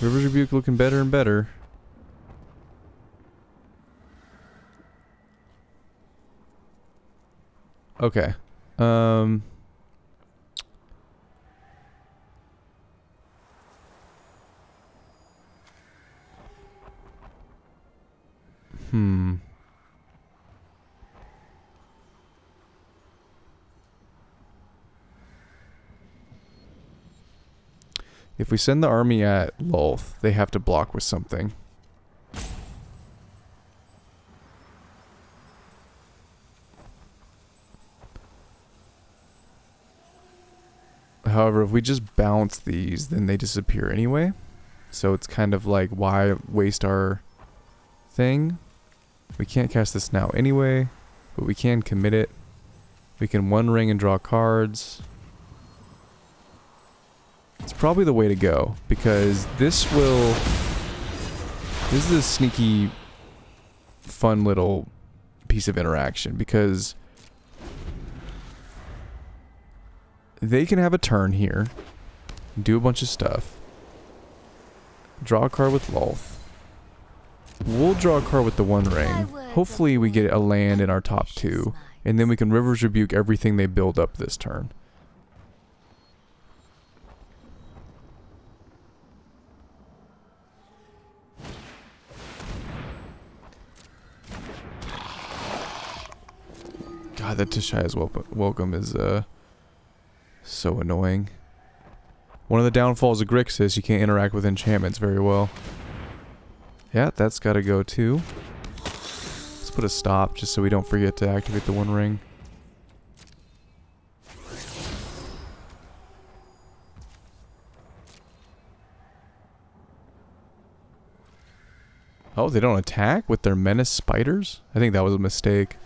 River's Rebuke looking better and better. Okay. Um. Hmm. If we send the army at Lolth, they have to block with something. However, if we just bounce these, then they disappear anyway. So it's kind of like, why waste our thing? We can't cast this now anyway, but we can commit it. We can one ring and draw cards. It's probably the way to go, because this will... This is a sneaky, fun little piece of interaction, because they can have a turn here, do a bunch of stuff, draw a card with Lolth. We'll draw a card with the One Ring. Hopefully we get a land in our top two, and then we can River's Rebuke everything they build up this turn. God, that Tocasia's welcome is uh so annoying. One of the downfalls of Grixis is you can't interact with enchantments very well. Yeah, that's got to go too. Let's put a stop just so we don't forget to activate the One Ring. Oh, they don't attack with their menace spiders? I think that was a mistake.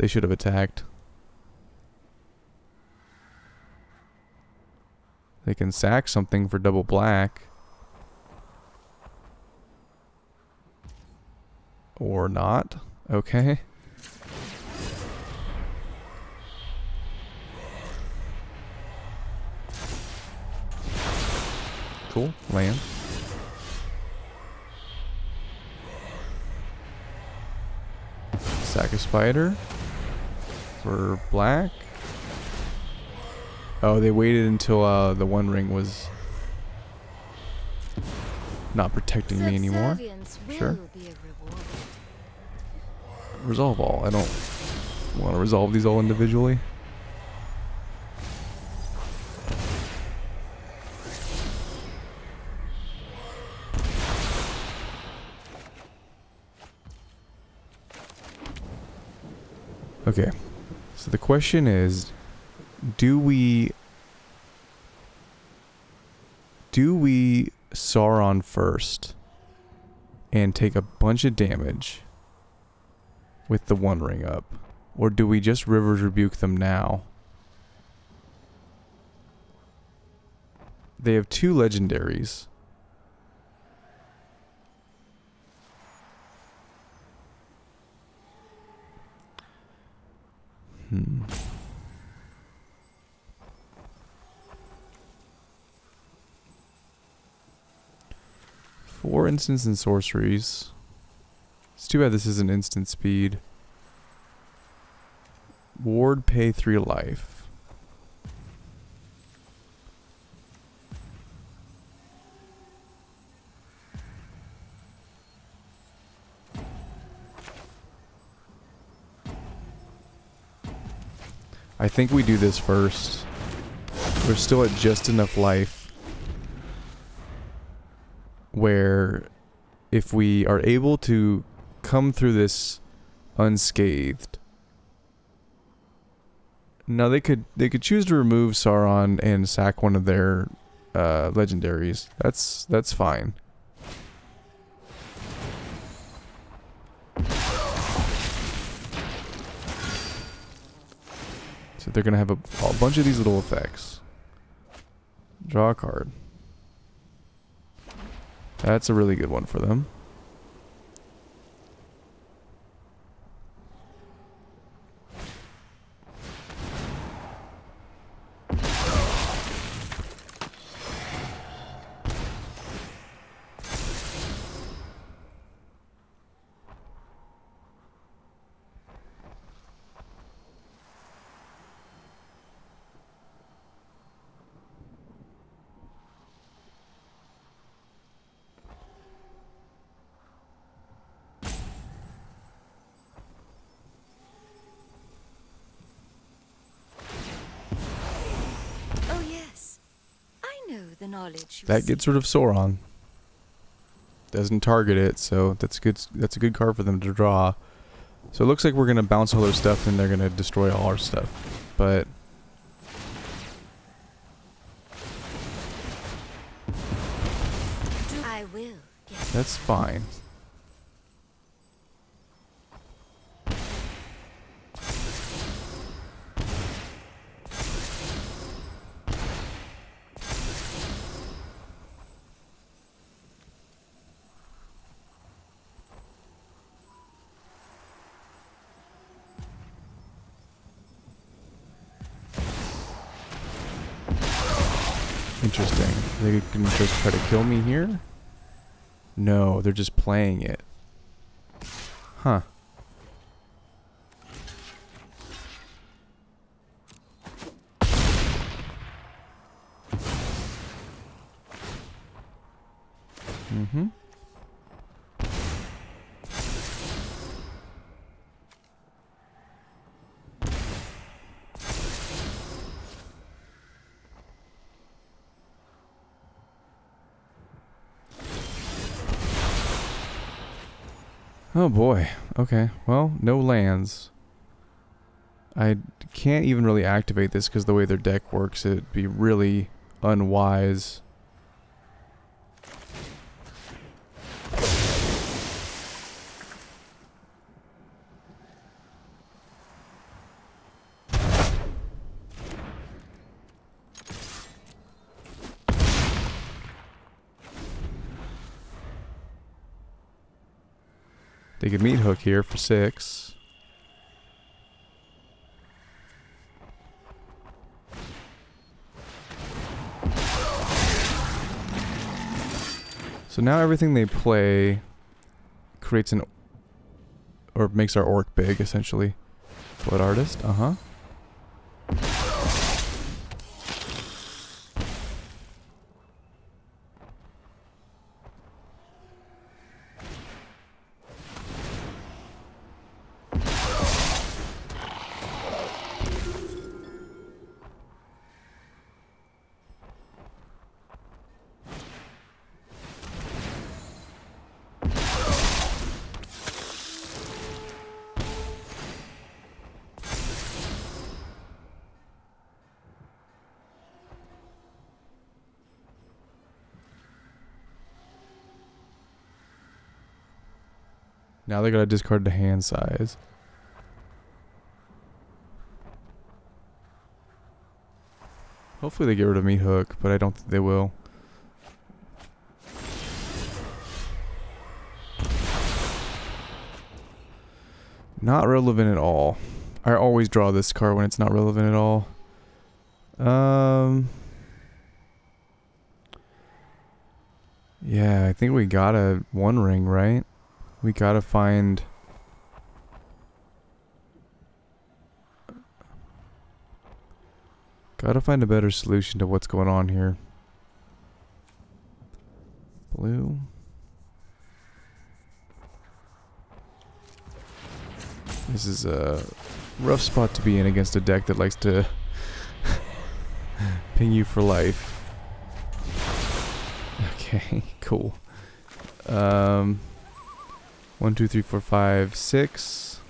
They should have attacked. They can sack something for double black. Or not. Okay. Cool. Land. Sack a spider. For black. Oh, they waited until uh, the One Ring was not protecting me anymore. Sure. Resolve all. I don't want to resolve these all individually. Okay. So the question is, do we do we Sauron first and take a bunch of damage with the one ring up? Or do we just River's Rebuke them now? They have two legendaries. Hmm. Four instants and sorceries. It's too bad this isn't instant speed. Ward pay three life. I think we do this first. We're still at just enough life where if we are able to come through this unscathed now they could they could choose to remove Sauron and sack one of their uh, legendaries. That's that's fine. So they're gonna have a, a bunch of these little effects. Draw a card. That's a really good one for them. That gets rid of Sauron. Doesn't target it, so that's good. That's a good card for them to draw. So it looks like we're gonna bounce all their stuff and they're gonna destroy all our stuff. But I will. That's fine. Kill me here? No, they're just playing it. Huh. Mm-hmm. Oh boy. Okay. Well, no lands. I can't even really activate this because the way their deck works, it'd be really unwise. They could meat hook here for six. So now everything they play creates an or makes our orc big essentially. Blood Artist, uh-huh. Now they gotta discard the hand size. Hopefully they get rid of Meat Hook, but I don't think they will. Not relevant at all. I always draw this card when it's not relevant at all. Um... Yeah, I think we got a one ring, right? We gotta find... Gotta find a better solution to what's going on here. Blue. This is a rough spot to be in against a deck that likes to ping you for life. Okay, cool. Um, one, two, three, four, five, six.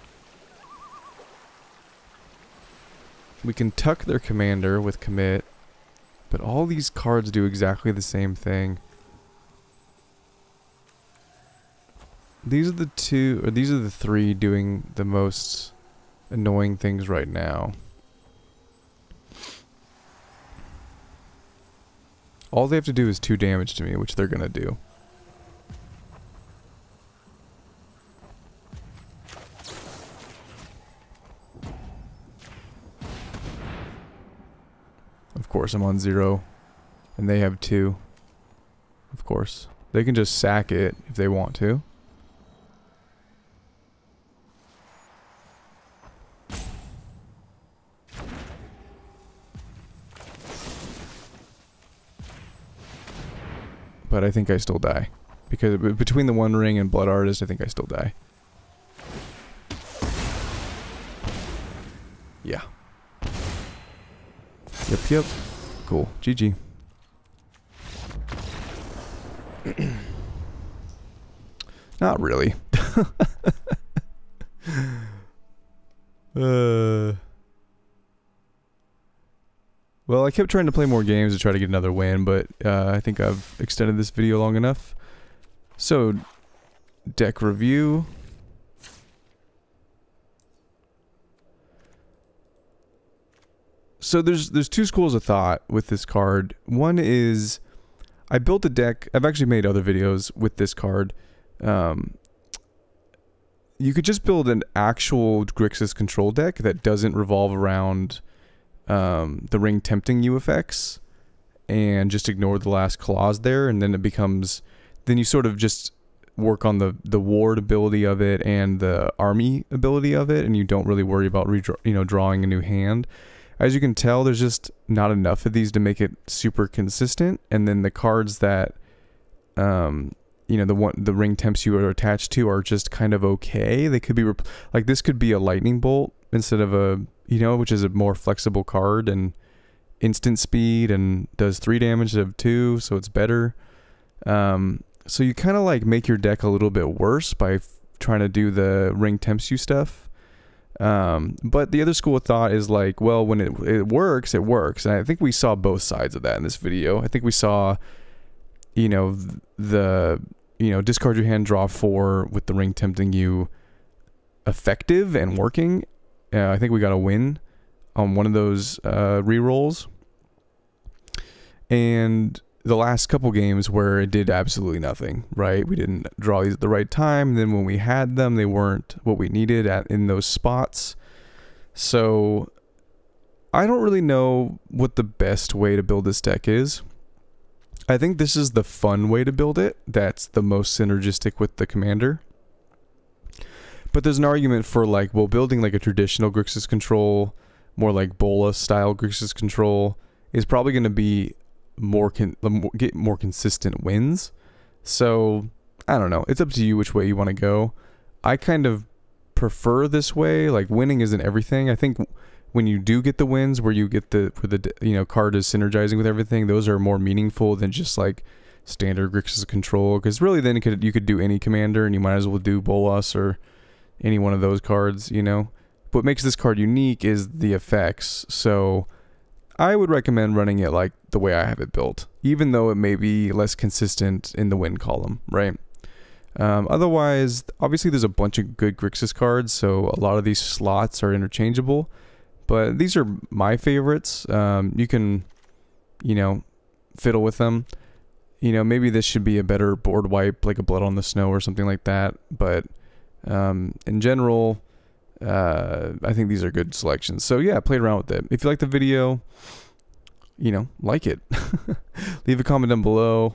We can tuck their commander with commit, but all these cards do exactly the same thing. These are the two, or these are the three doing the most annoying things right now. All they have to do is two damage to me, which they're gonna do. Course, I'm on zero. And they have two. Of course. They can just sack it if they want to. But I think I still die. Because between the One Ring and Blood Artist, I think I still die. Yeah. Yep, yep. Cool. GG. Not really. uh... Well, I kept trying to play more games to try to get another win, but uh, I think I've extended this video long enough. So, deck review. So there's there's two schools of thought with this card. One is I built a deck. I've actually made other videos with this card. Um, you could just build an actual Grixis control deck that doesn't revolve around um, the ring tempting you effects and just ignore the last clause there and then it becomes then you sort of just work on the the ward ability of it and the army ability of it and you don't really worry about redraw, you know drawing a new hand as you can tell there's just not enough of these to make it super consistent and then the cards that um you know the one the ring temps you are attached to are just kind of okay they could be like this could be a lightning bolt instead of a you know, which is a more flexible card and instant speed and does three damage of two, so it's better. Um, so you kind of like make your deck a little bit worse by trying to do the ring temps you stuff. Um, but the other school of thought is like, well, when it it works, it works, and I think we saw both sides of that in this video. I think we saw, you know, the you know discard your hand, draw four with the ring tempting you, effective and working, uh, I think we got a win on one of those uh, re-rolls. And the last couple games where it did absolutely nothing, right? We didn't draw these at the right time. Then when we had them, they weren't what we needed at in those spots. So I don't really know what the best way to build this deck is. I think this is the fun way to build it. That's the most synergistic with the commander. But there's an argument for like, well, building like a traditional Grixis control, more like Bolas style Grixis control, is probably going to be more con- get more consistent wins. So I don't know. It's up to you which way you want to go. I kind of prefer this way. Like winning isn't everything. I think when you do get the wins, where you get the where the you know card is synergizing with everything, those are more meaningful than just like standard Grixis control. Because really, then you could you could do any commander, and you might as well do Bolas or any one of those cards. You know, what makes this card unique is the effects. So I would recommend running it like the way I have it built, even though it may be less consistent in the win column, right? Um, otherwise, obviously, there's a bunch of good Grixis cards, so a lot of these slots are interchangeable. But these are my favorites. Um, you can, you know, fiddle with them. You know, maybe this should be a better board wipe, like a Blood on the Snow or something like that. But um, in general, uh, I think these are good selections. So yeah, play around with it. If you like the video, you know, like it. Leave a comment down below.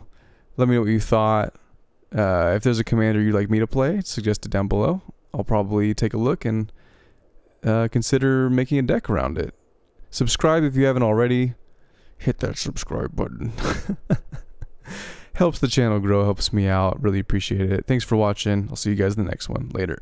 Let me know what you thought. Uh, if there's a commander you'd like me to play, suggest it down below. I'll probably take a look and uh, consider making a deck around it. Subscribe if you haven't already. Hit that subscribe button. helps the channel grow, helps me out. Really appreciate it. Thanks for watching. I'll see you guys in the next one. Later.